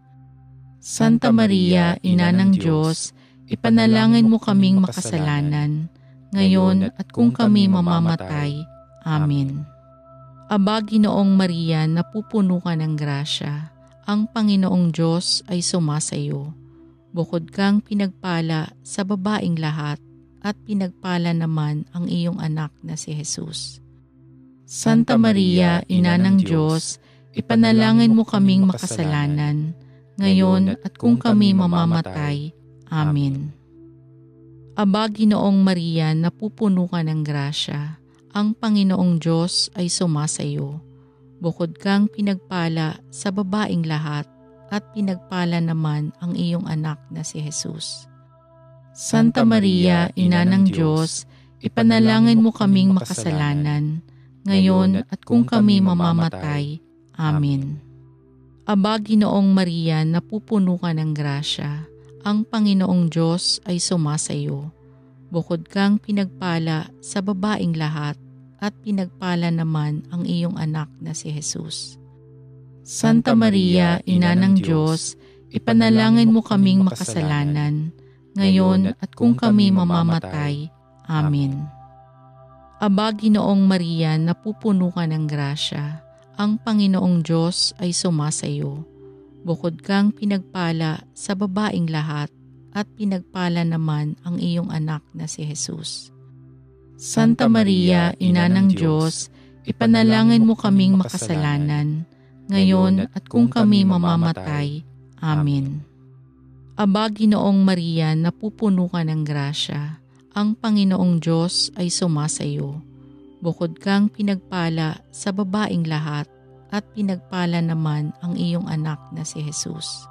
Santa Maria, Ina ng Diyos, ipanalangin mo kaming makasalanan, ngayon at kung kami mamamatay. Amen. Aba, Ginoong Maria, napupuno ka ng grasya. ang Panginoong Diyos ay sumasayo. Bukod kang pinagpala sa babaing lahat at pinagpala naman ang iyong anak na si Jesus. Santa Maria, Ina ng Diyos, ipanalangin mo kaming makasalanan, ngayon at kung kami mamamatay. Amen. Aba, Ginoong Maria, napupuno ka ng grasya, ang Panginoong Diyos ay sumasayo. Bukod kang pinagpala sa babaing lahat, at pinagpala naman ang iyong anak na si Jesus. Santa Maria, Ina ng Diyos, ipanalangin mo kaming makasalanan, ngayon at kung kami mamamatay. Amen. Aba, Ginoong Maria, napupuno ka ng grasya, ang Panginoong Diyos ay sumasayo. Bukod kang pinagpala sa babaing lahat, at pinagpala naman ang iyong anak na si Jesus. Santa Maria, Ina ng Diyos, ipanalangin mo kaming makasalanan, ngayon at kung kami mamamatay. Amen. Aba, Ginoong Maria, napupuno ka ng grasya, ang Panginoong Diyos ay sumasayo. Bukod kang pinagpala sa babaing lahat, at pinagpala naman ang iyong anak na si Jesus. Santa Maria, Ina ng Diyos, ipanalangin mo kaming makasalanan, ngayon at kung kami mamamatay. Amen. Aba, Ginoong Maria, napupuno ka ng grasya, ang Panginoong Diyos ay sumasayo. Bukod kang pinagpala sa babaing lahat, at pinagpala naman ang iyong anak na si Jesus.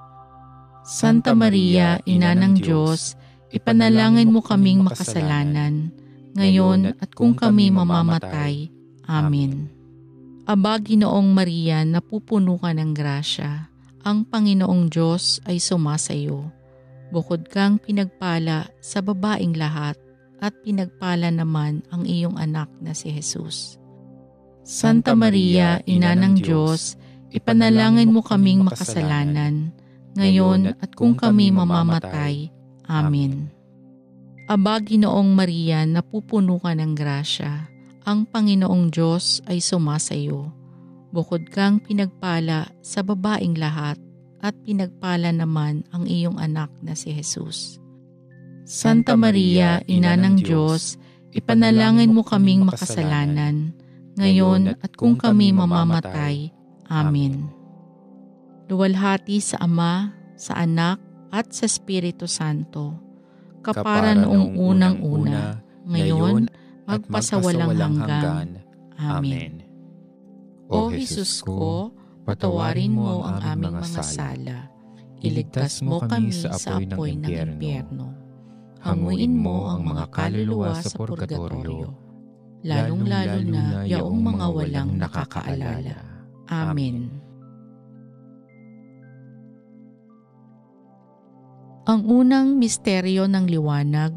Santa Maria, Ina ng Diyos, ipanalangin mo kaming makasalanan, ngayon at kung kami mamamatay. Amen. Aba, Ginoong Maria, napupuno ka ng grasya. Ang Panginoong Diyos ay sumasayo. Bukod kang pinagpala sa babaing lahat, at pinagpala naman ang iyong anak na si Jesus. Santa Maria, Ina ng Diyos, ipanalangin mo kaming makasalanan, ngayon at kung kami mamamatay. Amen. Aba, Ginoong Maria, napupuno ka ng grasya ang Panginoong Diyos ay sumasayo. Bukod kang pinagpala sa babaing lahat at pinagpala naman ang iyong anak na si Jesus. Santa Maria, Ina ng Diyos, ipanalangin mo kaming makasalanan, ngayon at kung kami mamamatay. Amen. Luwalhati sa Ama, sa Anak, at sa Espiritu Santo, kapara noong unang-una, ngayon, magpasawalang hanggan. Amen. O Jesus ko, patawarin mo ang aming mga sala. Iligtas mo kami sa apoy ng impyerno. Hanguin mo ang mga kaluluwa sa purgatorio, lalong-lalo na yaong mga walang nakakaalala. Amen. Ang unang misteryo ng liwanag,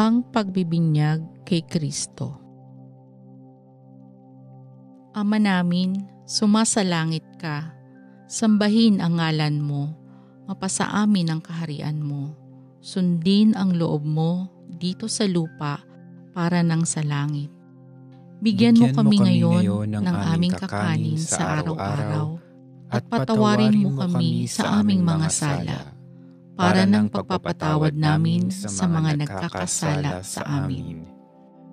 ang pagbibinyag kay Kristo. Ama namin, sumasalangit ka, sambahin ang ngalan mo, mapasa amin ang kaharian mo, sundin ang loob mo dito sa lupa para nang sa langit. Bigyan, Bigyan mo kami, mo kami ngayon ng, ng aming kakanin sa araw-araw at patawarin mo kami sa aming mga sala para ng pagpapatawad namin sa mga nagkakasala sa amin.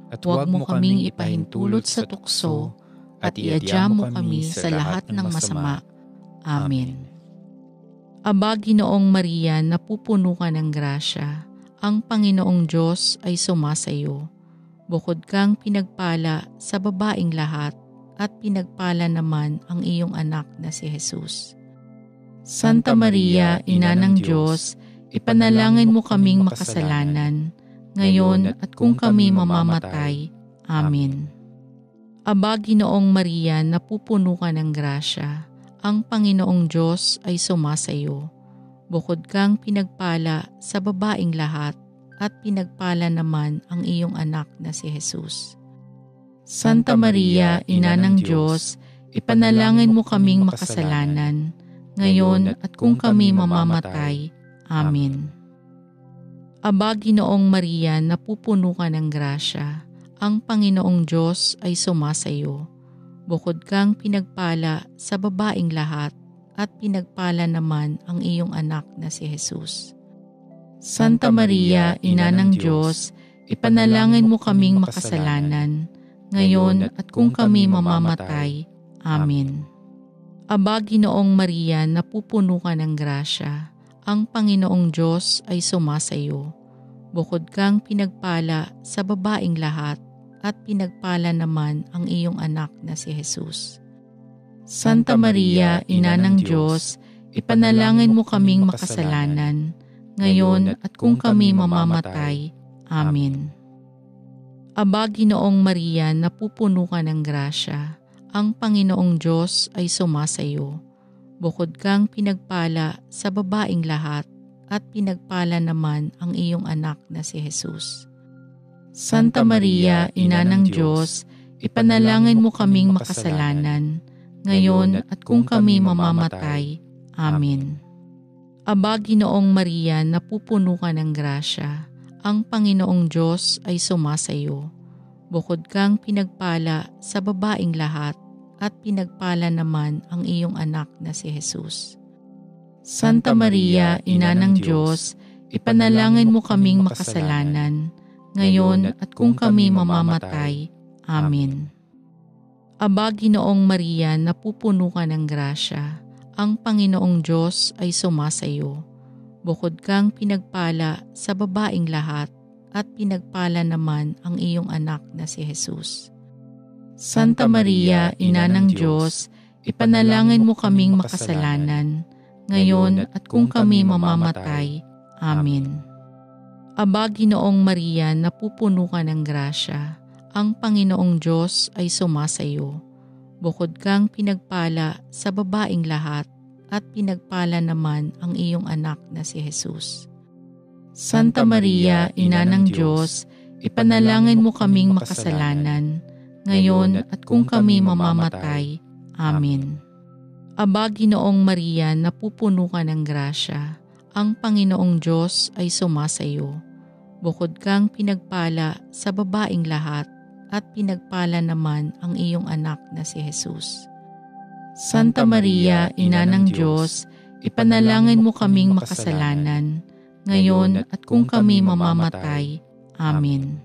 At huwag mo kaming ipahintulot sa tukso at iadya mo kami sa lahat ng masama. Amen. Aba, Ginoong Maria, napupuno ka ng grasya, ang Panginoong Diyos ay sumasayo. Bukod kang pinagpala sa babaing lahat at pinagpala naman ang iyong anak na si Jesus. Santa Maria, Ina ng Diyos, ipanalangin mo kaming makasalanan, ngayon at kung kami mamamatay. Amen. Aba, Ginoong Maria, napupuno ka ng grasya, ang Panginoong Diyos ay sumasayo. Bukod kang pinagpala sa babaing lahat, at pinagpala naman ang iyong anak na si Jesus. Santa Maria, Ina ng Diyos, ipanalangin mo kaming makasalanan, ngayon at kung kami mamamatay. Amen. Aba, Ginoong Maria, napupuno ka ng grasya, ang Panginoong Diyos ay sumasayo. Bukod kang pinagpala sa babaing lahat, at pinagpala naman ang iyong anak na si Jesus. Santa Maria, Ina ng Diyos, ipanalangin mo kaming makasalanan, ngayon at kung kami mamamatay. Amen. Aba, Ginoong Maria, napupuno ka ng grasya, ang Panginoong Diyos ay sumasayo. Bukod kang pinagpala sa babaing lahat, at pinagpala naman ang iyong anak na si Jesus. Santa Maria, Ina ng Diyos, ipanalangin mo kaming makasalanan, ngayon at kung kami mamamatay. Amen. Aba, Ginoong Maria, napupuno ka ng grasya, ang Panginoong Diyos ay sumasayo. Bukod kang pinagpala sa babaing lahat, at pinagpala naman ang iyong anak na si Jesus. Santa Maria, Ina ng Diyos, ipanalangin mo kaming makasalanan, ngayon at kung kami mamamatay. Amen. Aba, Ginoong Maria, napupuno ka ng grasya, ang Panginoong Diyos ay sumasayo. Bukod kang pinagpala sa babaing lahat, at pinagpala naman ang iyong anak na si Jesus. Santa Maria, Ina ng Diyos, ipanalangin mo kaming makasalanan, ngayon at kung kami mamamatay. Amen. Aba, Ginoong Maria, napupuno ka ng grasya, ang Panginoong Diyos ay sumasayo. Bukod kang pinagpala sa babaing lahat, at pinagpala naman ang iyong anak na si Jesus. Santa Maria, Ina ng Diyos, ipanalangin mo kaming makasalanan, ngayon at kung kami mamamatay. Amen. Aba, Ginoong Maria, napupuno ka ng grasya, ang Panginoong Diyos ay sumasayo. Bukod kang pinagpala sa babaing lahat, at pinagpala naman ang iyong anak na si Jesus. Santa Maria, Ina ng Diyos, ipanalangin mo kaming makasalanan, ngayon at kung kami mamamatay. Amen. Aba, Ginoong Maria, napupuno ka ng grasya, ang Panginoong Diyos ay sumasayo. Bukod kang pinagpala sa babaing lahat at pinagpala naman ang iyong anak na si Jesus. Santa Maria, Ina ng Diyos, ipanalangin mo kaming makasalanan, ngayon at kung kami mamamatay. Amen.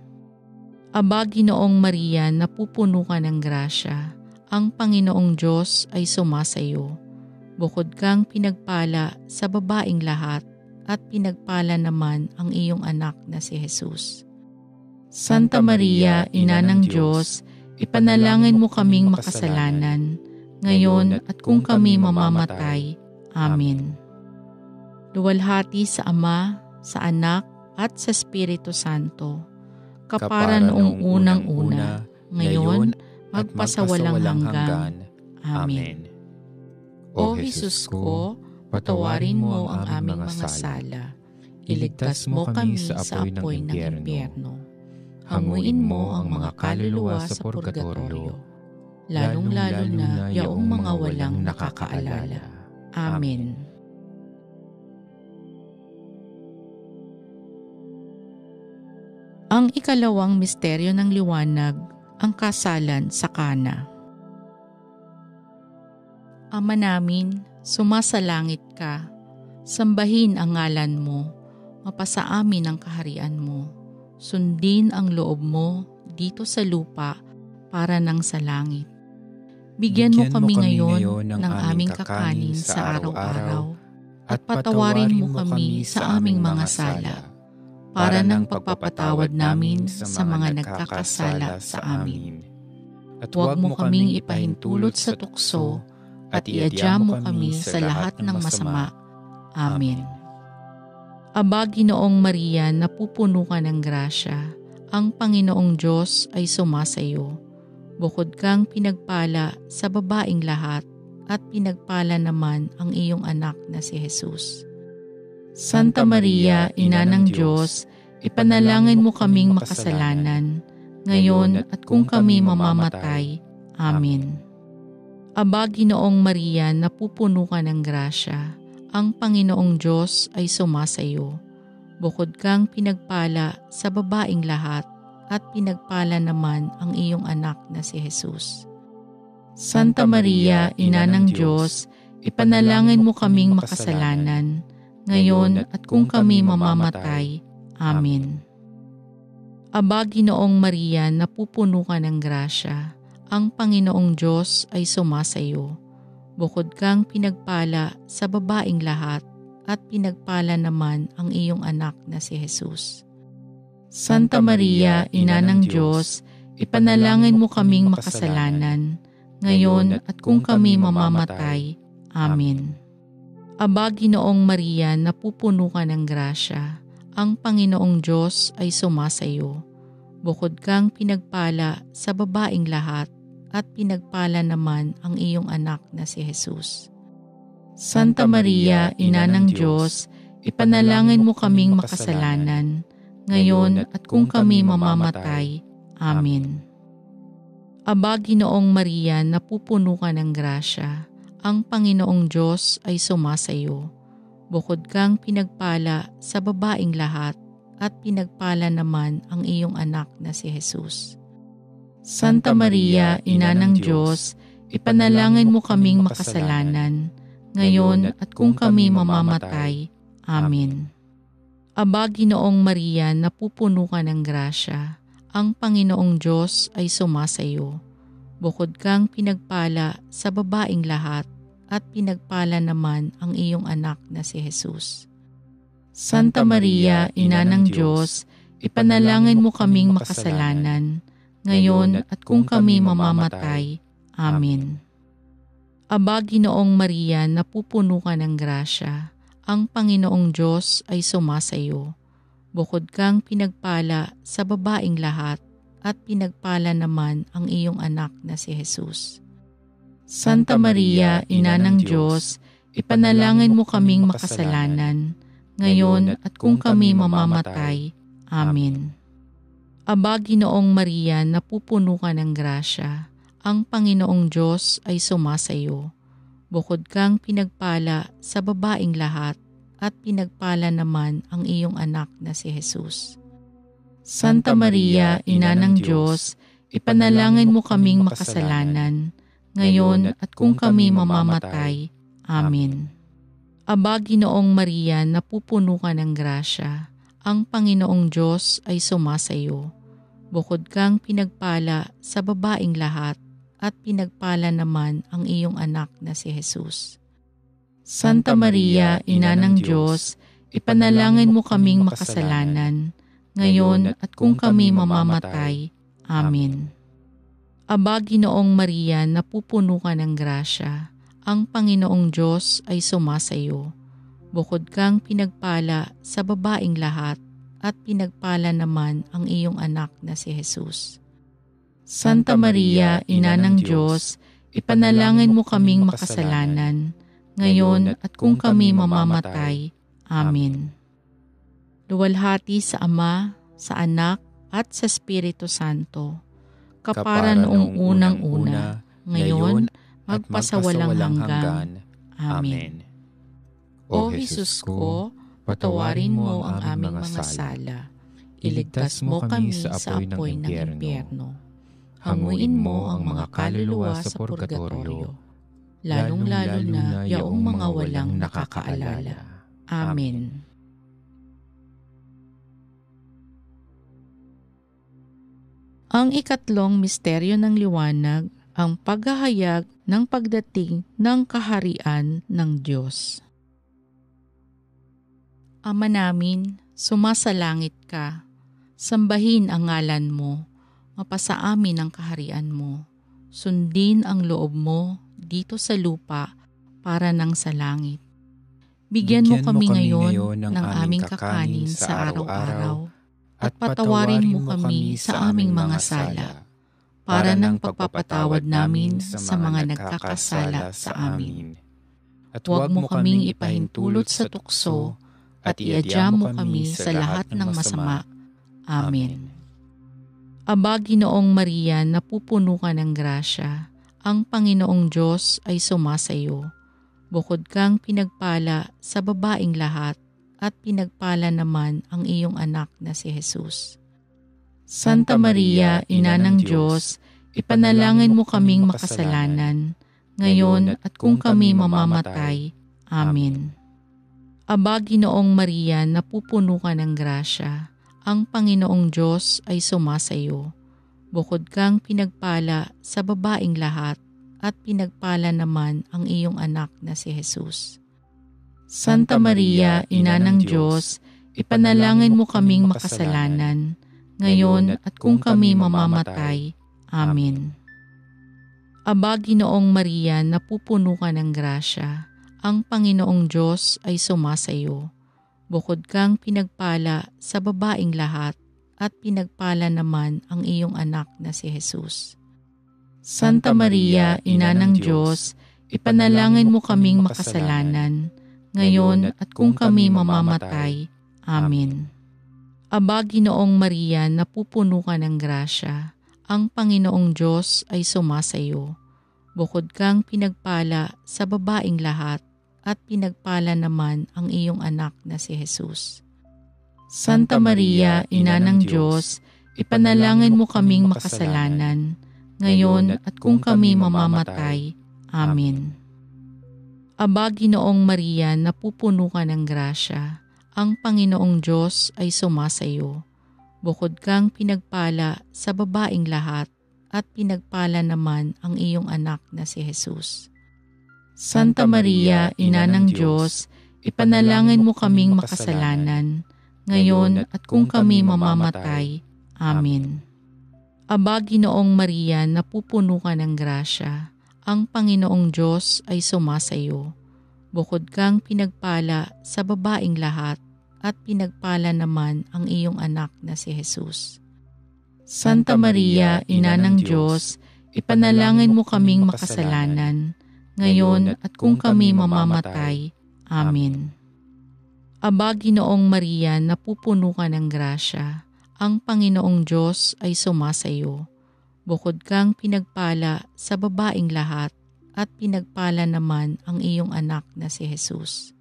Aba, Ginoong Maria, napupuno ka ng grasya, ang Panginoong Diyos ay sumasayo Bukod kang pinagpala sa babaing lahat at pinagpala naman ang iyong anak na si Jesus. Santa Maria, Ina ng Diyos, ipanalangin mo kaming makasalanan, ngayon at kung kami mamamatay. Amen. Luwalhati sa Ama, sa Anak, at sa Espiritu Santo, kapara noong unang-una, ngayon, magpasawalang hanggan. Amen. O Jesus ko, patawarin mo ang aming mga sala. Iligtas mo kami sa apoy ng impyerno. Hanguin mo ang mga kaluluwa sa purgatorio, lalong-lalo na yaong mga walang nakakaalala. Amen. Ang ikalawang misteryo ng liwanag, ang kasalan sa kana. Ama namin, sumasalangit ka, sambahin ang ngalan mo, mapasa amin ang kaharian mo, sundin ang loob mo dito sa lupa para nang sa langit. Bigyan, Bigyan mo kami, kami ngayon ng, ng aming kakanin sa araw-araw at patawarin mo kami sa aming mga sala para nang pagpapatawad namin sa mga nagkakasala sa amin. At huwag mo kaming ipahintulot sa tukso at iadya mo kami sa lahat ng masama. Amen. Aba, Ginoong Maria, napupuno ka ng grasya, ang Panginoong Diyos ay sumasayo. Bukod kang pinagpala sa babaing lahat, at pinagpala naman ang iyong anak na si Jesus. Santa Maria, Ina ng Diyos, ipanalangin mo kaming makasalanan, ngayon at kung kami mamamatay. Amen. Aba, Ginoong Maria, napupuno ka ng grasya, ang Panginoong Diyos ay sumasayo. Bukod kang pinagpala sa babaing lahat, at pinagpala naman ang iyong anak na si Jesus. Santa Maria, Ina ng Diyos, ipanalangin mo kaming makasalanan, ngayon at kung kami mamamatay. Amen. Aba, Ginoong Maria, napupuno ka ng grasya, ang Panginoong Diyos ay sumasayo. Bukod kang pinagpala sa babaing lahat, at pinagpala naman ang iyong anak na si Jesus. Santa Maria, Ina ng Diyos, ipanalangin mo kaming makasalanan, ngayon at kung kami mamamatay. Amen. Aba, Ginoong Maria, napupuno ka ng grasya, ang Panginoong Diyos ay sumasayo. Bukod kang pinagpala sa babaing lahat, at pinagpala naman ang iyong anak na si Jesus. Santa Maria, Ina ng Diyos, ipanalangin mo kaming makasalanan, ngayon at kung kami mamamatay. Amen. Aba, Ginoong Maria, napupuno ka ng grasya, ang Panginoong Diyos ay sumasayo. Bukod kang pinagpala sa babaing lahat, at pinagpala naman ang iyong anak na si Jesus. Santa Maria, Ina ng Diyos, ipanalangin mo kaming makasalanan, ngayon at kung kami mamamatay. Amen. Aba, Ginoong Maria, napupuno ka ng grasya, ang Panginoong Diyos ay sumasayo. Bukod kang pinagpala sa babaing lahat, at pinagpala naman ang iyong anak na si Jesus. Santa Maria, Ina ng Diyos, ipanalangin mo kaming makasalanan, ngayon at kung kami mamamatay. Amen. Aba, Ginoong Maria, napupuno ka ng grasya, ang Panginoong Diyos ay sumasayo. Bukod kang pinagpala sa babaing lahat, at pinagpala naman ang iyong anak na si Jesus. Santa Maria, Ina ng Diyos, ipanalangin mo kaming makasalanan, ngayon at kung kami mamamatay. Amen. Aba, Ginoong Maria, napupuno ka ng grasya, ang Panginoong Diyos ay sumasayo. Bukod kang pinagpala sa babaing lahat at pinagpala naman ang iyong anak na si Jesus. Santa Maria, Ina ng Diyos, ipanalangin mo kaming makasalanan, ngayon at kung kami mamamatay. Amen. Aba, Ginoong Maria, napupuno ka ng grasya, ang Panginoong Diyos ay sumasayo. Bukod kang pinagpala sa babaing lahat at pinagpala naman ang iyong anak na si Jesus. Santa Maria, Ina ng Diyos, ipanalangin mo kaming makasalanan, ngayon at kung kami mamamatay. Amen. Aba, Ginoong Maria, napupuno ka ng grasya, ang Panginoong Diyos ay sumasayo. Bukod kang pinagpala sa babaing lahat, at pinagpala naman ang iyong anak na si Jesus. Santa Maria, Ina ng Diyos, ipanalangin mo kaming makasalanan, ngayon at kung kami mamamatay. Amen. Luwalhati sa Ama, sa Anak, at sa Espiritu Santo, kapara noong unang-una, ngayon, magpasawalang hanggan. Amen. O Jesus ko, patawarin mo ang aming mga sala. Iligtas mo kami sa apoy ng impyerno hanguin mo ang mga kaluluwa sa purgatorio, lalong-lalo na yaong mga walang nakakaalala. Amen. Ang ikatlong misteryo ng liwanag, ang paghahayag ng pagdating ng kaharian ng Diyos. Ama namin, sumasalangit ka, sambahin ang ngalan mo, mapasa amin ang kaharian mo. Sundin ang loob mo dito sa lupa para nang sa langit. Bigyan, Bigyan mo kami, mo kami ngayon ng, ng aming kakanin sa araw-araw at patawarin mo kami sa aming mga sala para nang pagpapatawad namin sa mga nagkakasala sa amin. At huwag mo kaming ipahintulot sa tukso at iadya mo kami sa lahat ng masama. Amen. Aba, Ginoong Maria, napupuno ka ng grasya. Ang Panginoong Diyos ay sumasayo. Bukod kang pinagpala sa babaing lahat at pinagpala naman ang iyong anak na si Jesus. Santa Maria, Ina ng Diyos, ipanalangin mo kaming makasalanan, ngayon at kung kami mamamatay. Amen. Aba, Ginoong Maria, napupuno ka ng grasya, ang Panginoong Diyos ay sumasayo. Bukod kang pinagpala sa babaing lahat, at pinagpala naman ang iyong anak na si Jesus. Santa Maria, Ina ng Diyos, ipanalangin mo kaming makasalanan, ngayon at kung kami mamamatay. Amen. Aba, Ginoong Maria, napupuno ka ng grasya, ang Panginoong Diyos ay sumasayo. Bukod kang pinagpala sa babaing lahat, at pinagpala naman ang iyong anak na si Jesus. Santa Maria, Ina ng Diyos, ipanalangin mo kaming makasalanan, ngayon at kung kami mamamatay. Amen. Aba, Ginoong Maria, napupuno ka ng grasya, ang Panginoong Diyos ay sumasayo. Bukod kang pinagpala sa babaing lahat, at pinagpala naman ang iyong anak na si Jesus. Santa Maria, Ina ng Diyos, ipanalangin mo kaming makasalanan, ngayon at kung kami mamamatay. Amen. Aba, Ginoong Maria, napupuno ka ng grasya, ang Panginoong Diyos ay sumasayo Bukod kang pinagpala sa babaing lahat at pinagpala naman ang iyong anak na si Jesus. Santa Maria, Ina ng Diyos, ipanalangin mo kaming makasalanan, ngayon at kung kami mamamatay. Amen. Aba, Ginoong Maria, napupuno ka ng grasya, ang Panginoong Diyos ay sumasayo. Bukod kang pinagpala sa babaing lahat at pinagpala naman ang iyong anak na si Jesus. Santa Maria, Ina ng Diyos, ipanalangin mo kaming makasalanan, ngayon at kung kami mamamatay. Amen. Aba, Ginoong Maria, napupuno ka ng grasya, ang Panginoong Diyos ay sumasayo. Bukod kang pinagpala sa babaing lahat, at pinagpala naman ang iyong anak na si Jesus.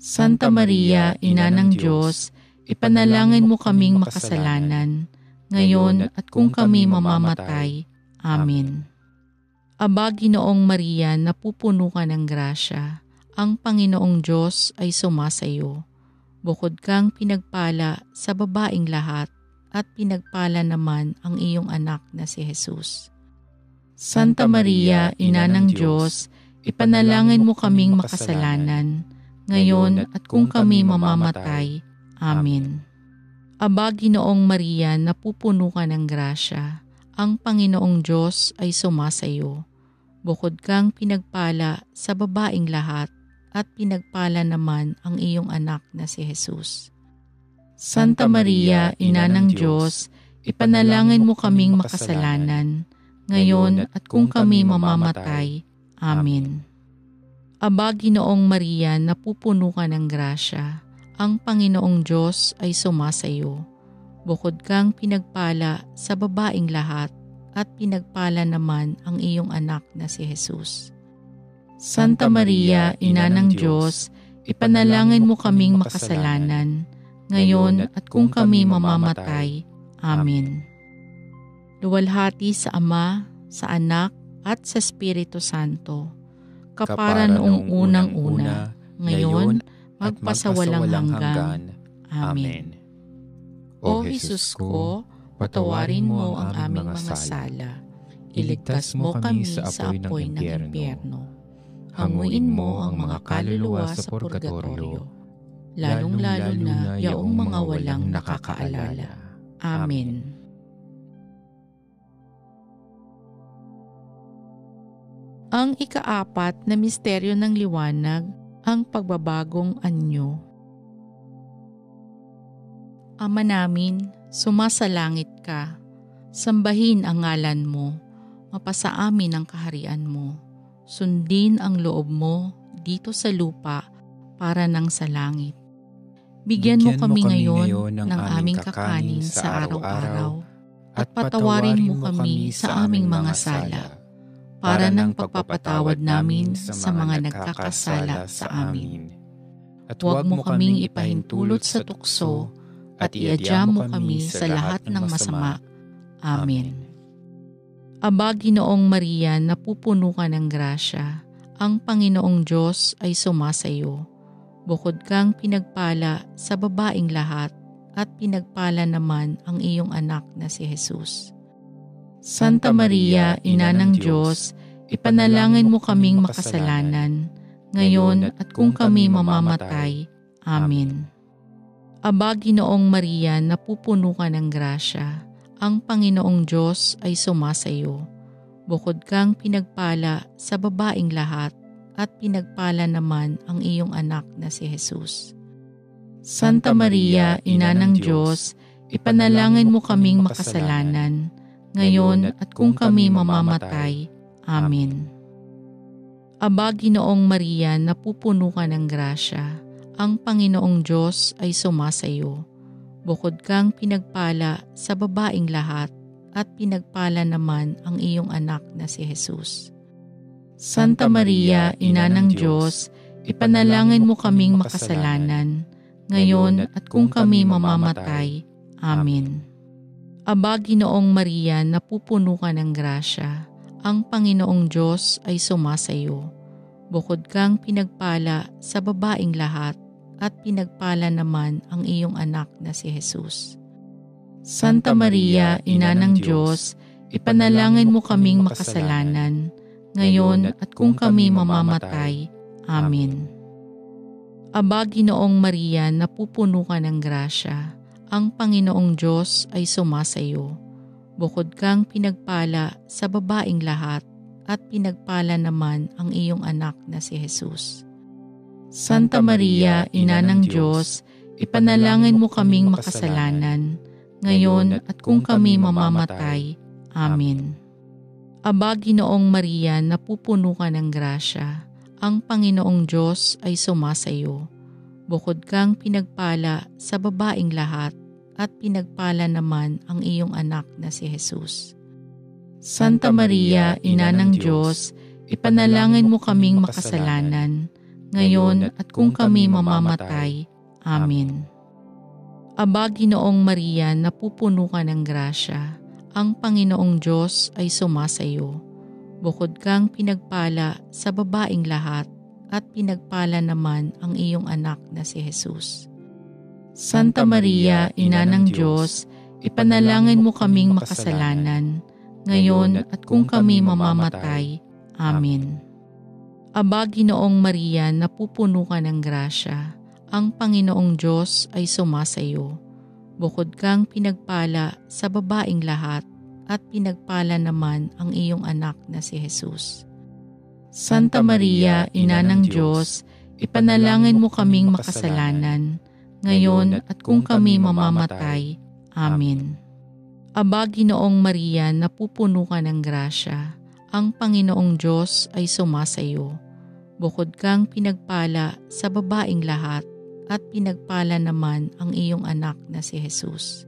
Santa Maria, Ina ng Diyos, ipanalangin mo kaming makasalanan, ngayon at kung kami mamamatay. Amen. Aba, Ginoong Maria, napupuno ka ng grasya, ang Panginoong Diyos ay sumasayo. Bukod kang pinagpala sa babaing lahat, at pinagpala naman ang iyong anak na si Jesus. Santa Maria, Ina ng Diyos, ipanalangin mo kaming makasalanan, ngayon at kung kami mamamatay. Amen. Aba, Ginoong Maria, napupuno ka ng grasya, ang Panginoong Diyos ay sumasayo. Bukod kang pinagpala sa babaing lahat, at pinagpala naman ang iyong anak na si Jesus. Santa Maria, Ina ng Diyos, ipanalangin mo kaming makasalanan, ngayon at kung kami mamamatay. Amen. Aba, Ginoong Maria, napupuno ka ng grasya. Ang Panginoong Diyos ay sumasayo. Bukod kang pinagpala sa babaing lahat, at pinagpala naman ang iyong anak na si Jesus. Santa Maria, Ina ng Diyos, ipanalangin mo kaming makasalanan, ngayon at kung kami mamamatay. Amen. Luwalhati sa Ama, sa Anak, at sa Espiritu Santo kapara noong unang-una, ngayon, magpasawalang hanggan. Amen. O Jesus ko, patawarin mo ang aming mga sala. Iligtas mo kami sa apoy ng impyerno. Hanguin mo ang mga kaluluwa sa purgatorio, lalong-lalo na yaong mga walang nakakaalala. Amen. Ang ikaapat na misteryo ng liwanag, ang pagbabagong anyo. Ama namin, sumasalangit ka, sambahin ang ngalan mo, mapasa amin ang kaharian mo, sundin ang loob mo dito sa lupa para nang sa langit. Bigyan, mo kami, ngayon, ng, ng aming kakanin sa araw-araw at patawarin mo kami sa aming mga sala para ng pagpapatawad namin sa mga nagkakasala sa amin. At huwag mo kaming ipahintulot sa tukso at iadya mo kami sa lahat ng masama. Amen. Aba, Ginoong Maria, napupuno ka ng grasya. Ang Panginoong Diyos ay sumasayo. Bukod kang pinagpala sa babaing lahat at pinagpala naman ang iyong anak na si Jesus. Santa Maria, Ina ng Diyos, ipanalangin mo kaming makasalanan, ngayon at kung kami mamamatay. Amen. Aba, Ginoong Maria, napupuno ka ng grasya ang Panginoong Diyos ay sumasayo. Bukod kang pinagpala sa babaing lahat at pinagpala naman ang iyong anak na si Jesus. Santa Maria, Ina ng Diyos, ipanalangin mo kaming makasalanan, ngayon at kung kami mamamatay. Amen. Aba, Ginoong Maria, napupuno ka ng grasya. Ang Panginoong Diyos ay sumasayo Bukod kang pinagpala sa babaing lahat at pinagpala naman ang iyong anak na si Jesus. Santa Maria, Ina ng Diyos, ipanalangin mo kaming makasalanan, ngayon at kung kami mamamatay. Amen. Aba, Ginoong Maria, napupuno ka ng grasya. Ang Panginoong Diyos ay sumasayo. Bukod kang pinagpala sa babaing lahat at pinagpala naman ang iyong anak na si Jesus. Santa Maria, Ina ng Diyos, ipanalangin mo kaming makasalanan, ngayon at kung kami mamamatay. Amen. Aba, Ginoong Maria, napupuno ka ng grasya. Ang Panginoong Diyos ay sumasayo. Bukod kang pinagpala sa babaing lahat at pinagpala naman ang iyong anak na si Jesus. Santa Maria, Ina ng Diyos, ipanalangin mo kaming makasalanan, ngayon at kung kami mamamatay. Amen. Aba, Ginoong Maria, napupuno ka ng grasya. Ang Panginoong Diyos ay sumasayo. Bukod kang pinagpala sa babaing lahat at pinagpala naman ang iyong anak na si Jesus. Santa Maria, Ina ng Diyos, ipanalangin mo kaming makasalanan, ngayon at kung kami mamamatay. Amen. Aba, Ginoong Maria, napupuno ka ng grasya. Ang Panginoong Diyos ay sumasayo. Bukod kang pinagpala sa babaing lahat at pinagpala naman ang iyong anak na si Jesus. Santa Maria, Ina ng Diyos, ipanalangin mo kaming makasalanan, ngayon at kung kami mamamatay. Amen. Aba, Ginoong Maria, napupuno ka ng grasya. Ang Panginoong Diyos ay sumasayo. Bukod kang pinagpala sa babaing lahat at pinagpala naman ang iyong anak na si Jesus. Santa Maria, Ina ng Diyos, ipanalangin mo kaming makasalanan, ngayon at kung kami mamamatay. Amen. Aba, Ginoong Maria, napupuno ka ng grasya ang Panginoong Diyos ay sumasayo. Bukod kang pinagpala sa babaing lahat at pinagpala naman ang iyong anak na si Jesus.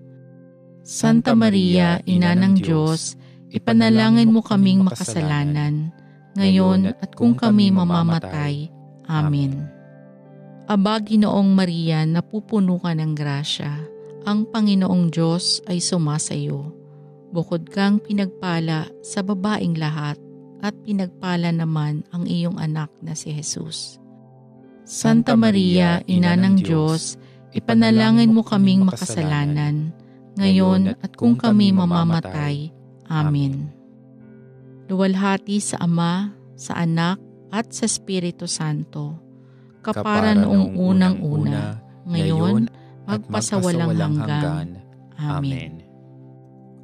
Santa Maria, Ina ng Diyos, ipanalangin mo kaming makasalanan, ngayon at kung kami mamamatay. Amen. Aba, Ginoong Maria, napupuno ka ng grasya. Ang Panginoong Diyos ay sumasayo Bukod kang pinagpala sa babaing lahat at pinagpala naman ang iyong anak na si Jesus. Santa Maria, Ina ng Diyos, ipanalangin mo kaming makasalanan, ngayon at kung kami mamamatay. Amen. Luwalhati sa Ama, sa Anak, at sa Espiritu Santo, kapara noong unang-una, ngayon, magpasawalang hanggan. Amen.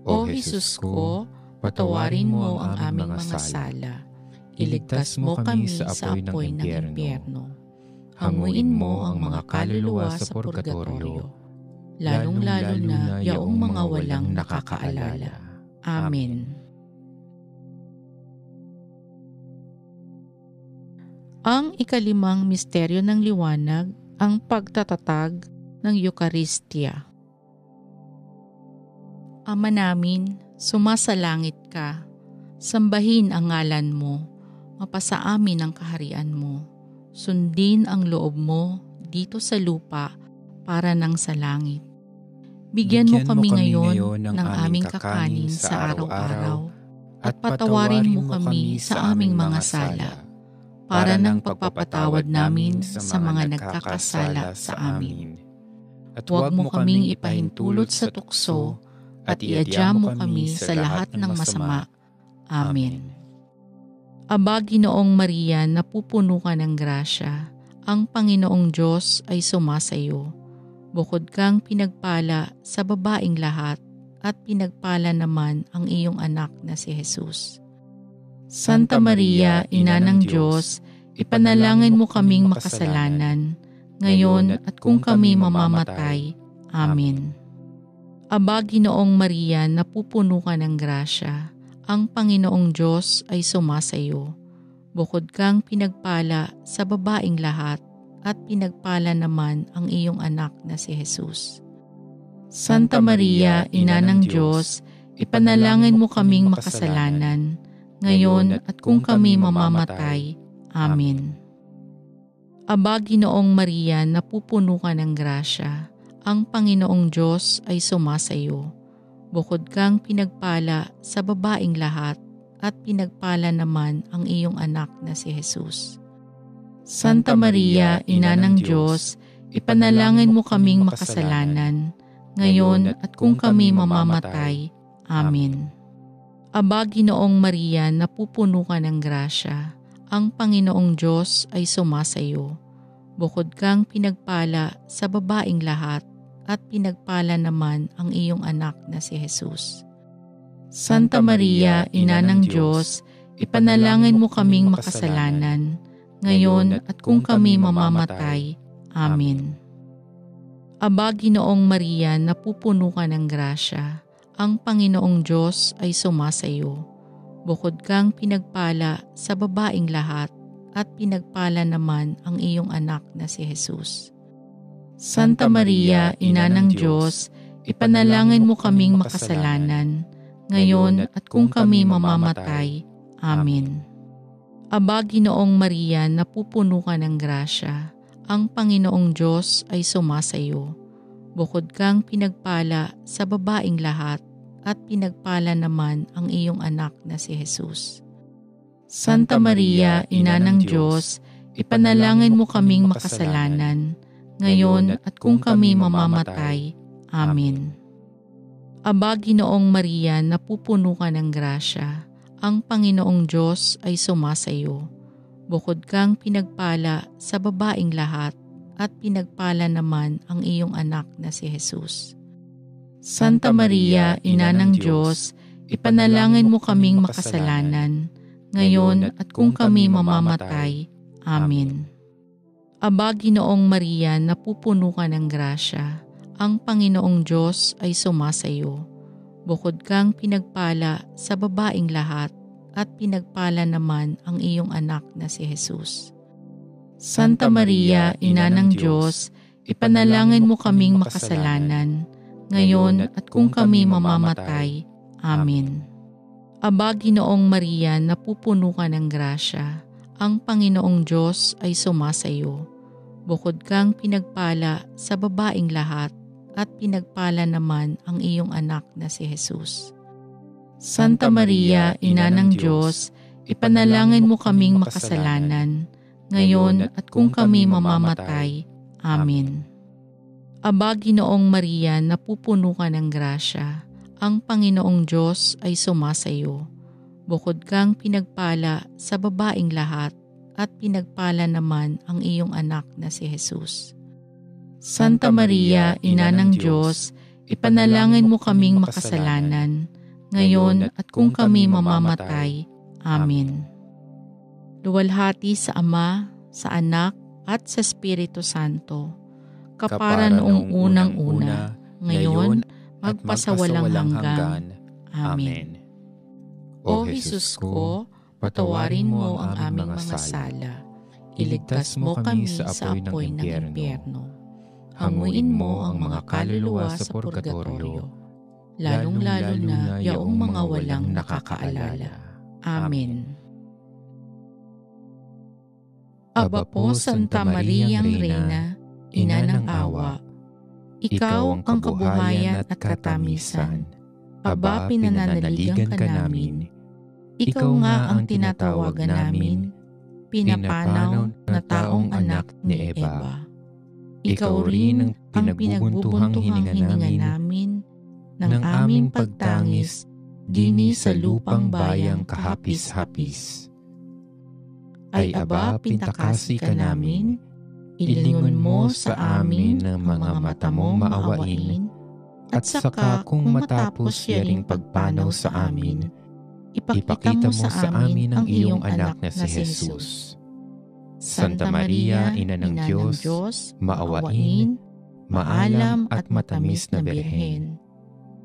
O Jesus ko, patawarin mo ang aming mga sala. Iligtas mo kami sa apoy ng impyerno. Hanguin mo ang mga kaluluwa sa purgatorio, lalong-lalo na yaong mga walang nakakaalala. Amen. Ang ikalimang misteryo ng liwanag, ang pagtatatag ng Eucharistia. Ama namin, sumasalangit ka. Sambahin ang ngalan mo. Mapasa amin ang kaharian mo. Sundin ang loob mo dito sa lupa para nang sa langit. Bigyan, Bigyan mo kami, mo kami ngayon, ngayon ng, ng aming kakanin sa araw-araw. at patawarin mo kami sa aming mga sala, para ng pagpapatawad namin sa mga nagkakasala sa amin. At huwag mo kaming ipahintulot sa tukso, at iadya mo kami sa lahat ng masama. Amen. Aba, Ginoong Maria, napupuno ka ng grasya, ang Panginoong Diyos ay sumasayo. Bukod kang pinagpala sa babaing lahat, at pinagpala naman ang iyong anak na si Jesus. Santa Maria, Ina ng Diyos, ipanalangin mo kaming makasalanan, ngayon at kung kami mamamatay. Amen. Aba, Ginoong Maria, napupuno ka ng grasya, ang Panginoong Diyos ay sumasayo. Bukod kang pinagpala sa babaing lahat, at pinagpala naman ang iyong anak na si Jesus. Santa Maria, Ina ng Diyos, ipanalangin mo kaming makasalanan, ngayon at kung kami mamamatay. Amen. Aba, Ginoong Maria, napupuno ka ng grasya, ang Panginoong Diyos ay sumasayo. Bukod kang pinagpala sa babaing lahat, at pinagpala naman ang iyong anak na si Jesus. Santa Maria, Ina ng Diyos, ipanalangin mo kaming makasalanan, ngayon at kung kami mamamatay. Amen. Aba, Ginoong Maria, napupuno ka ng grasya, ang Panginoong Diyos ay sumasayo. Bukod kang pinagpala sa babaing lahat, at pinagpala naman ang iyong anak na si Jesus. Santa Maria, Ina ng Diyos, ipanalangin mo kaming makasalanan, ngayon at kung kami mamamatay. Amen. Aba, Ginoong Maria, napupuno ka ng grasya, ang Panginoong Diyos ay sumasayo. Bukod kang pinagpala sa babaing lahat, at pinagpala naman ang iyong anak na si Jesus. Santa Maria, Ina ng Diyos, ipanalangin mo kaming makasalanan, ngayon at kung kami mamamatay. Amen. Aba, Ginoong Maria, napupuno ka ng grasya, ang Panginoong Diyos ay sumasayo. Bukod kang pinagpala sa babaing lahat at pinagpala naman ang iyong anak na si Jesus. Santa Maria, Ina ng Diyos, ipanalangin mo kaming makasalanan, ngayon at kung kami mamamatay. Amen. Aba, Ginoong Maria, napupuno ka ng grasya, ang Panginoong Diyos ay sumasayo Bukod kang pinagpala sa babaing lahat at pinagpala naman ang iyong anak na si Jesus. Santa Maria, Ina ng Diyos, ipanalangin mo kaming makasalanan, ngayon at kung kami mamamatay. Amen. Aba, Ginoong Maria, napupuno ka ng grasya, ang Panginoong Diyos ay sumasayo. Bukod kang pinagpala sa babaing lahat at pinagpala naman ang iyong anak na si Jesus. Santa Maria, Ina ng Diyos, ipanalangin mo kaming makasalanan, ngayon at kung kami mamamatay. Amen. Aba, Ginoong Maria, napupuno ka ng grasya, ang Panginoong Diyos ay sumasayo. Bukod kang pinagpala sa babaing lahat, at pinagpala naman ang iyong anak na si Jesus. Santa Maria, Ina ng Diyos, ipanalangin mo kaming makasalanan, ngayon at kung kami mamamatay. Amen. Aba, Ginoong Maria, napupuno ka ng grasya, ang Panginoong Diyos ay sumasayo. Bukod kang pinagpala sa babaing lahat, at pinagpala naman ang iyong anak na si Jesus. Santa Maria, Ina ng Diyos, ipanalangin mo kaming makasalanan, ngayon at kung kami mamamatay. Amen. Luwalhati sa Ama, sa Anak, at sa Espiritu Santo, kapara noong unang-una, ngayon, magpasawalang hanggan. Amen. O Jesus ko, patawarin mo ang aming mga sala. Iligtas mo kami sa apoy ng impyerno. Hanguin mo ang mga kaluluwa sa purgatorio lalong-lalo na yaong mga walang nakakaalala. Amen. Aba po, Santa Mariang Reina, Ina ng Awa, Ikaw ang kabuhayan at katamisan. Aba, pinananaligan ka namin. Ikaw nga ang tinatawagan namin, pinapanaw na taong anak ni Eva. Ikaw rin ang pinagbubuntuhang hininga namin ng aming pagtangis dini sa lupang bayang kahapis-hapis. Ay aba, pintakasi ka namin, ilingon mo sa amin ng mga mata mo maawain, at saka kung matapos yaring pagpanaw sa amin, ipakita mo sa amin ang iyong anak na si Jesus. Santa Maria, Ina ng Diyos, maawain, maalam at matamis na Birhen,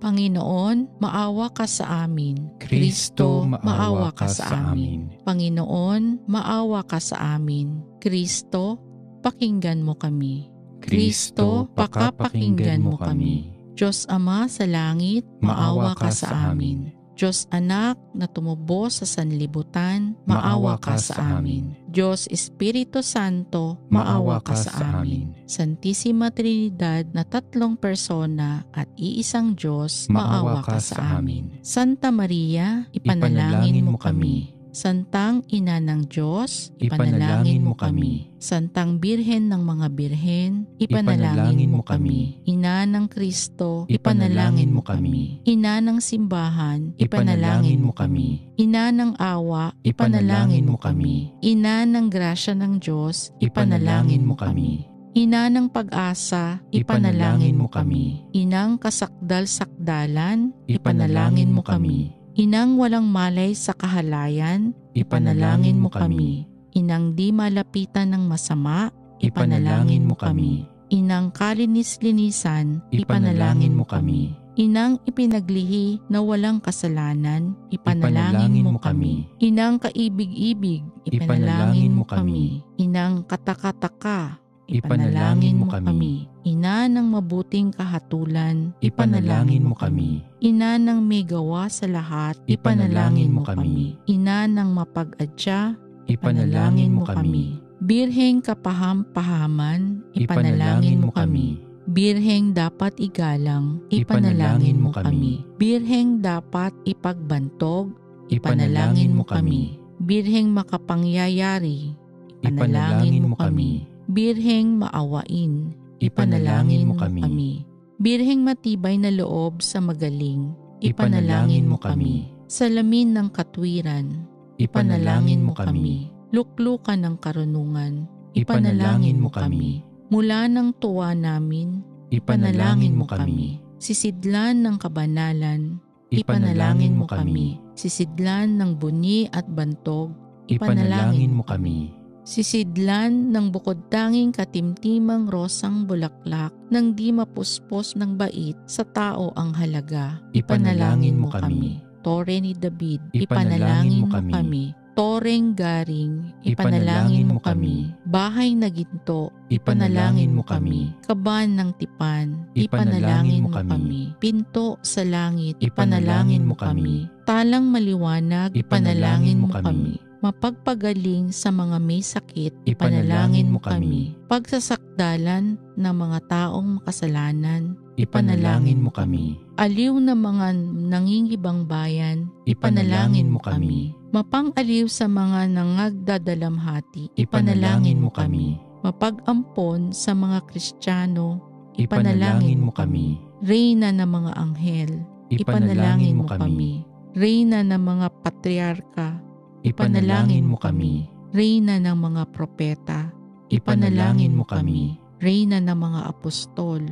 Panginoon, maawa ka sa amin. Kristo, maawa ka sa amin. Panginoon, maawa ka sa amin. Kristo, pakinggan mo kami. Kristo, pakapakinggan mo kami. Diyos Ama sa langit, maawa ka sa amin. Diyos Anak na tumubo sa sanlibutan, maawa ka sa amin. Diyos Espiritu Santo, maawa ka sa amin. Santissima Trinidad na tatlong persona at iisang Diyos, maawa ka sa amin. Santa Maria, ipanalangin mo kami. Santang Ina ng Diyos, ipanalangin mo kami. Santang Birhen ng mga Birhen, ipanalangin mo kami. Ina ng Kristo, ipanalangin mo kami. Ina ng Simbahan, ipanalangin mo kami. Ina ng Awa, ipanalangin mo kami. Ina ng Grasya ng Diyos, ipanalangin mo kami. Ina ng pag-asa, ipanalangin mo kami. Inang kasakdal-sakdalan, ipanalangin mo kami. Inang walang malay sa kahalayan, ipanalangin mo kami. Inang di malapitan ng masama, ipanalangin mo kami. Inang kalinis-linisan, ipanalangin mo kami. Inang ipinaglihi na walang kasalanan, ipanalangin mo kami. Inang kaibig-ibig, ipanalangin mo kami. Inang katakataka, ipanalangin mo kami. Ina ng mabuting kahatulan, Ipanalangin mo kami. Ina ng may gawa sa lahat, Ipanalangin mo kami. Ina ng mapag-adya, Ipanalangin mo kami. Birheng kapaham-pahaman, ipanalangin mo kami. Birheng dapat igalang, ipanalangin mo kami. Birheng dapat ipagbantog, ipanalangin mo kami. Birheng makapangyayari, ipanalangin mo kami. Birheng maawain, Ipanalangin mo kami. Birheng matibay na loob sa magaling, Ipanalangin mo kami. Salamin ng katwiran, Ipanalangin mo kami. Luklukan ng karunungan, Ipanalangin mo kami. Mula ng tuwa namin, Ipanalangin mo kami. Sisidlan ng kabanalan, Ipanalangin mo kami. Sisidlan ng bunyi at bantog, Ipanalangin mo kami. Sisidlan ng bukod tanging katimtimang rosang bulaklak nang di mapuspos ng bait sa tao ang halaga. Ipanalangin mo kami. Tore ni David, Ipanalangin mo kami. Toreng garing, Ipanalangin mo kami. Bahay na ginto, Ipanalangin mo kami. kaban ng tipan, Ipanalangin mo kami. Pinto sa langit, Ipanalangin mo kami. Talang maliwanag, ipanalangin mo kami. Mapagpagaling sa mga may sakit, ipanalangin mo kami. Pagsasakdalan ng mga taong makasalanan, Ipanalangin mo kami. aliw ng mga nangingibang bayan, Ipanalangin mo kami. mapang-aliw sa mga nangagdadalamhati, Ipanalangin mo kami. mapag-ampon sa mga Kristiyano, Ipanalangin mo kami. Reyna ng mga anghel, Ipanalangin mo kami. Reyna ng mga patriarka, Ipanalangin mo kami. Reyna ng mga propeta, Ipanalangin mo kami. Reyna ng mga apostol,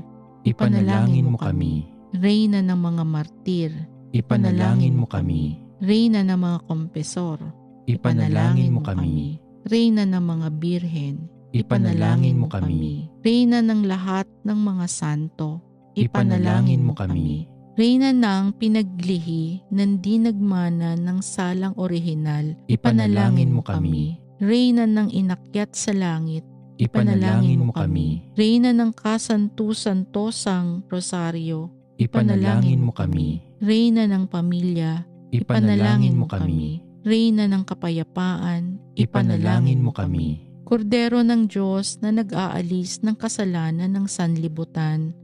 Ipanalangin mo kami. Reyna ng mga martir, Ipanalangin mo kami. Reyna ng mga kompesor, Ipanalangin mo kami. Reyna ng mga birhen, Ipanalangin mo kami. Reyna ng lahat ng mga santo, Ipanalangin mo kami. Reyna ng pinaglihi ng di nagmana ng salang orihinal, Ipanalangin mo kami. Reyna ng inakyat sa langit, Ipanalangin mo kami. Reyna ng kasantu-santosang rosaryo, Ipanalangin mo kami. Reyna ng pamilya, Ipanalangin mo kami. Reyna ng kapayapaan, Ipanalangin mo kami. Kordero ng Diyos na nag-aalis ng kasalanan ng sanlibutan,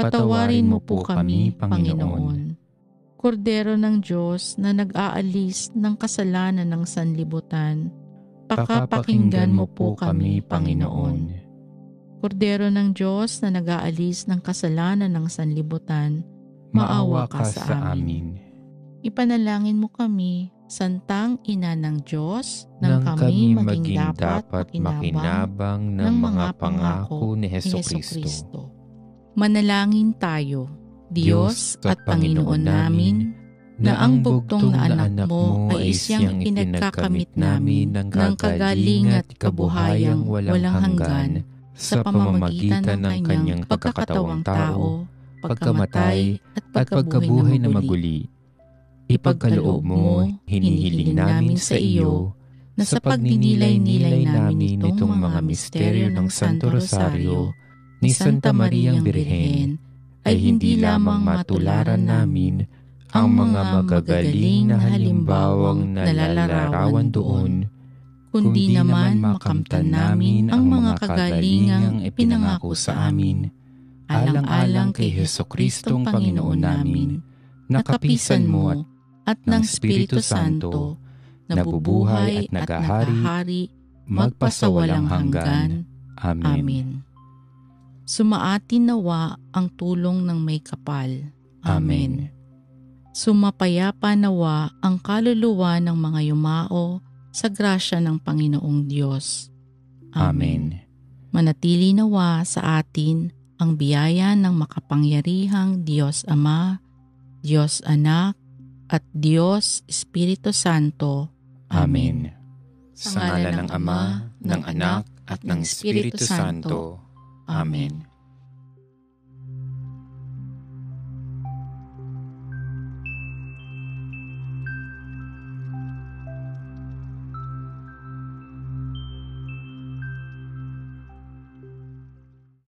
patawarin mo po kami, Panginoon. Kordero ng Diyos na nag-aalis ng kasalanan ng sanlibutan, pakapakinggan mo po kami, Panginoon. Kordero ng Diyos na nag-aalis ng kasalanan ng sanlibutan, maawa ka sa amin. Ipanalangin mo kami, Santang Ina ng Diyos, nang kami maging dapat makinabang ng mga pangako ni Heso Kristo. Manalangin tayo. Diyos at Panginoon namin, na ang bugtong na anak mo ay siyang pinagkakamit namin ng kagaling at kabuhayang walang hanggan sa pamamagitan ng kanyang pagkakatawang tao, pagkamatay at pagkabuhay na maguli. Ipagkaloob mo, hinihiling namin sa iyo, na sa pagninilay-nilay namin itong mga misteryo ng Santo Rosario ni Santa Mariang Birhen, ay hindi lamang matularan namin ang mga magagaling na halimbawang nalalarawan doon, kundi naman makamtan namin ang mga kagalingang ipinangako sa amin, alang-alang kay Heso Kristong Panginoon namin, nakapisan mo at ng Espiritu Santo, nabubuhay at nagahari, magpasawalang hanggan. Amen. Amen. Sumaatin nawa ang tulong ng may kapal. Amen. Sumapayapa nawa ang kaluluwa ng mga yumao sa grasya ng Panginoong Diyos. Amen. Manatili nawa sa atin ang biyaya ng makapangyarihang Diyos Ama, Diyos Anak, at Diyos Espiritu Santo. Amen. Sa ngala ng Ama, ng Anak, at ng Espiritu Santo. Amen.